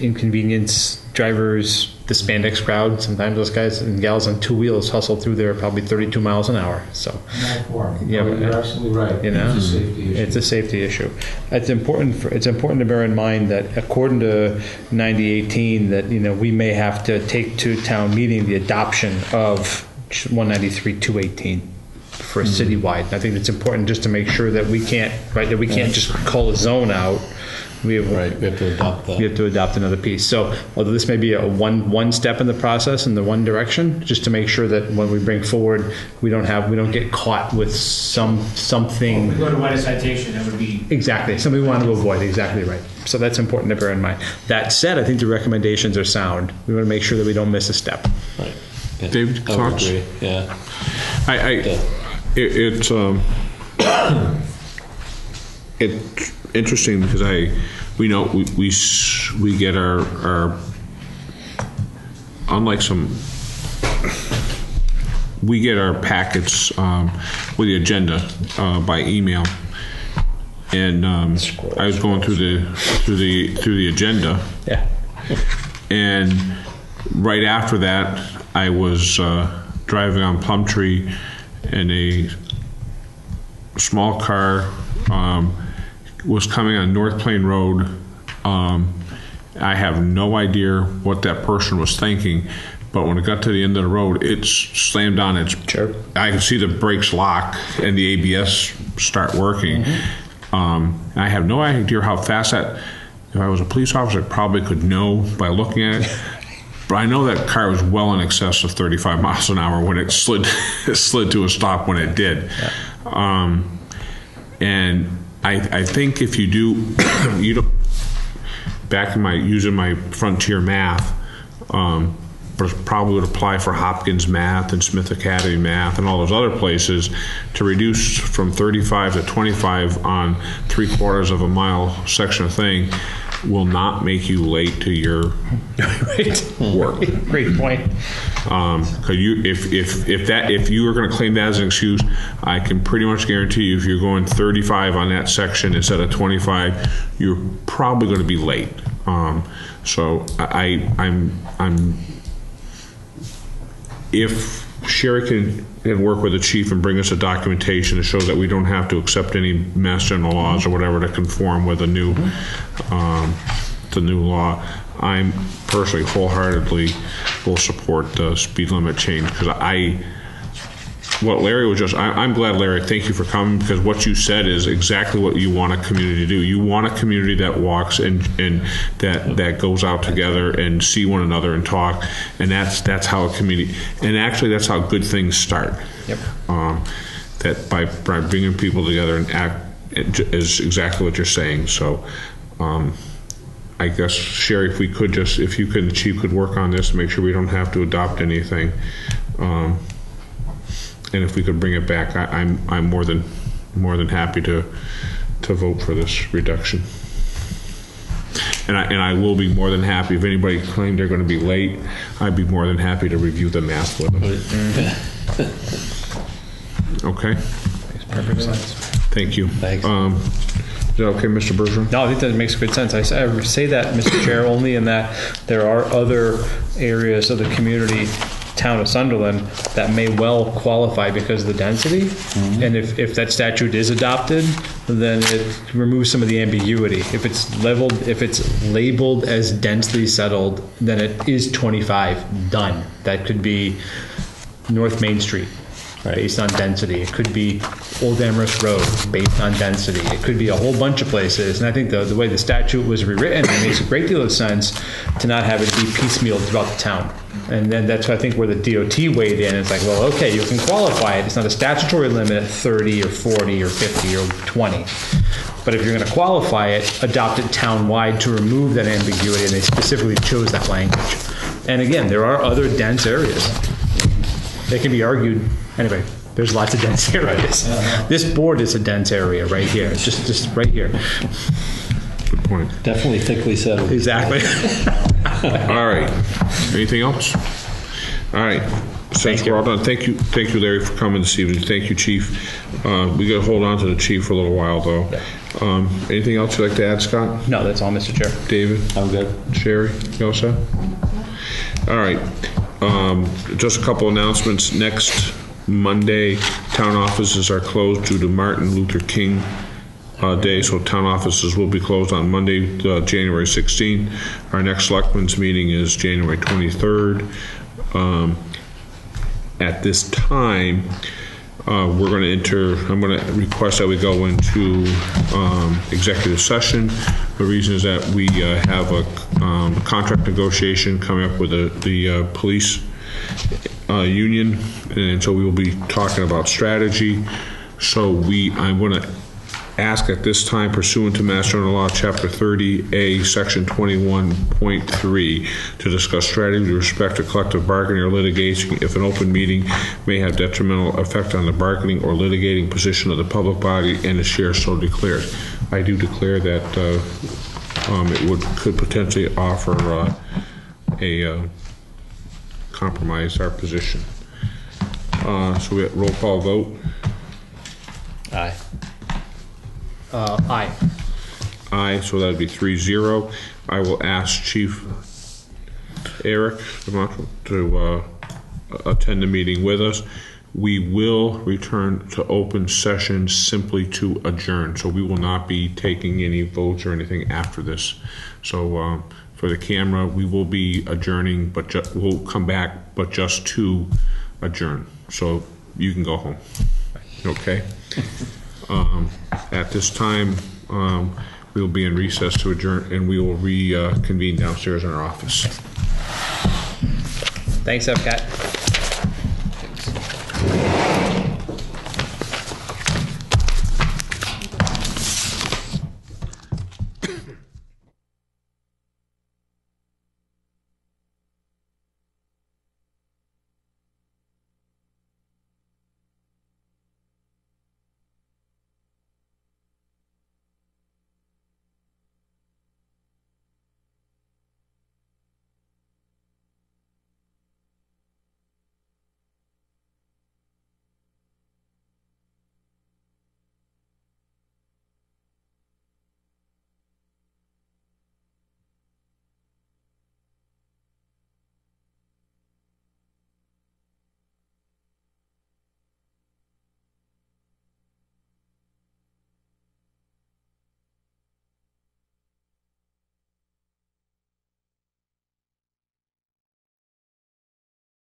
inconvenience drivers, the spandex crowd. Sometimes those guys and gals on two wheels hustle through there probably 32 miles an hour. So. Yeah, No, uh, You're absolutely right. you know, It's a safety issue. it's a safety issue. It's important. For, it's important to bear in mind that according to 9018, that you know we may have to take to town meeting the adoption of 193 218 for a citywide. I think it's important just to make sure that we can't right that we can't just call a zone out. We have, Right, we have to adopt we have to adopt another piece. So, although this may be a one one step in the process in the one direction, just to make sure that when we bring forward, we don't have we don't get caught with some something. If we go to write a citation, that would be Exactly, something we want to avoid, exactly right. So that's important to bear in mind. That said, I think the recommendations are sound. We want to make sure that we don't miss a step. Right. Yeah, David, I would thoughts? agree, Yeah. I, I, it, it's, um, it's interesting because I, we know, we, we, s- we get our, our, unlike some, we get our packets, um, with the agenda, uh, by email. And, um, I was going through the, through the, through the agenda. Yeah. And right after that, I was uh, driving on Plumtree and a small car um, was coming on North Plain Road. Um, I have no idea what that person was thinking, but when it got to the end of the road, it slammed on its. Sure. I could see the brakes lock and the ABS start working. Um, I have no idea how fast that. If I was a police officer, I probably could know by looking at it. But I know that car was well in excess of 35 miles an hour when it slid it slid to a stop when it did. Um, and I, I think if you do, you don't, back in my, using my frontier math, um, probably would apply for Hopkins math and Smith Academy math and all those other places to reduce from 35 to 25 on three quarters of a mile section of thing will not make you late to your work. Great point. Um 'cause you, if, if, if that, if you are gonna claim that as an excuse, I can pretty much guarantee you, if you're going thirty-five on that section instead of twenty-five, you're probably gonna be late. Um, so I, I'm, I'm, if Sherry can, can work with the chief and bring us a documentation to show that we don't have to accept any mass general laws or whatever to conform with the new, um, the new law, I'm personally wholeheartedly will support the speed limit change, because I, what Larry was just, I, I'm glad, Larry, thank you for coming, because what you said is exactly what you want a community to do. You want a community that walks and, and that, that goes out together and see one another and talk, and that's, that's how a community, and actually, that's how good things start. Yep. Um, that by, by bringing people together and act, is exactly what you're saying, so, um, I guess, Sherry, if we could just, if you could, the chief could work on this, and make sure we don't have to adopt anything. Um, and if we could bring it back, I, I'm, I'm more than, more than happy to, to vote for this reduction. And I, and I will be more than happy, if anybody claimed they're gonna be late, I'd be more than happy to review the math with them. Okay? Perfect sense. Thank you. Thanks. Um, is that okay, Mr. Bergeron? No, I think that makes good sense. I say, I say that, Mr. Chair, only in that there are other areas of the community, town of Sunderland, that may well qualify because of the density. Mm-hmm. And if, if that statute is adopted, then it removes some of the ambiguity. If it's leveled, if it's labeled as densely settled, then it is 25, done. That could be North Main Street, based on density. It could be Old Amherst Road, based on density. It could be a whole bunch of places. And I think the, the way the statute was rewritten, it makes a great deal of sense to not have it be piecemeal throughout the town. And then that's, I think, where the DOT weighed in. It's like, well, okay, you can qualify it. It's not a statutory limit at 30 or 40 or 50 or 20. But if you're going to qualify it, adopt it town-wide to remove that ambiguity, and they specifically chose that language. And again, there are other dense areas. They can be argued, anyway, there's lots of dense areas. This board is a dense area right here, just, just right here. Good point. Definitely thickly settled. Exactly. All right. Anything else? All right. Since we're all done, thank you, thank you, Larry, for coming this evening. Thank you, Chief. Uh, We gotta hold on to the chief for a little while, though. Um, Anything else you'd like to add, Scott? No, that's all, Mr. Chair. David? I'm good. Sherry, you all set? All right, um, just a couple announcements. Next Monday, town offices are closed due to Martin Luther King uh, Day, so town offices will be closed on Monday, uh, January 16th. Our next selectmen's meeting is January 23rd. Um, At this time, uh, we're going to enter, I'm going to request that we go into um, executive session. The reason is that we uh, have a um, contract negotiation coming up with the, the uh, police uh, union, and so we will be talking about strategy. So we, I'm going to ask at this time pursuant to Mass General Law, Chapter 30A, Section 21.3, to discuss strategy with respect to collective bargaining or litigation if an open meeting may have detrimental effect on the bargaining or litigating position of the public body and the chair so declares. I do declare that uh, um, it would, could potentially offer uh, a uh, compromise our position. Uh, So we have roll call vote. Aye. Uh, aye. Aye, so that'd be three zero. I will ask Chief Eric to uh, attend the meeting with us. We will return to open session simply to adjourn, so we will not be taking any votes or anything after this. So um, for the camera, we will be adjourning, but we'll come back, but just to adjourn. So you can go home. Okay? Um, At this time, um, we will be in recess to adjourn, and we will reconvene downstairs in our office. Thanks, FCAT.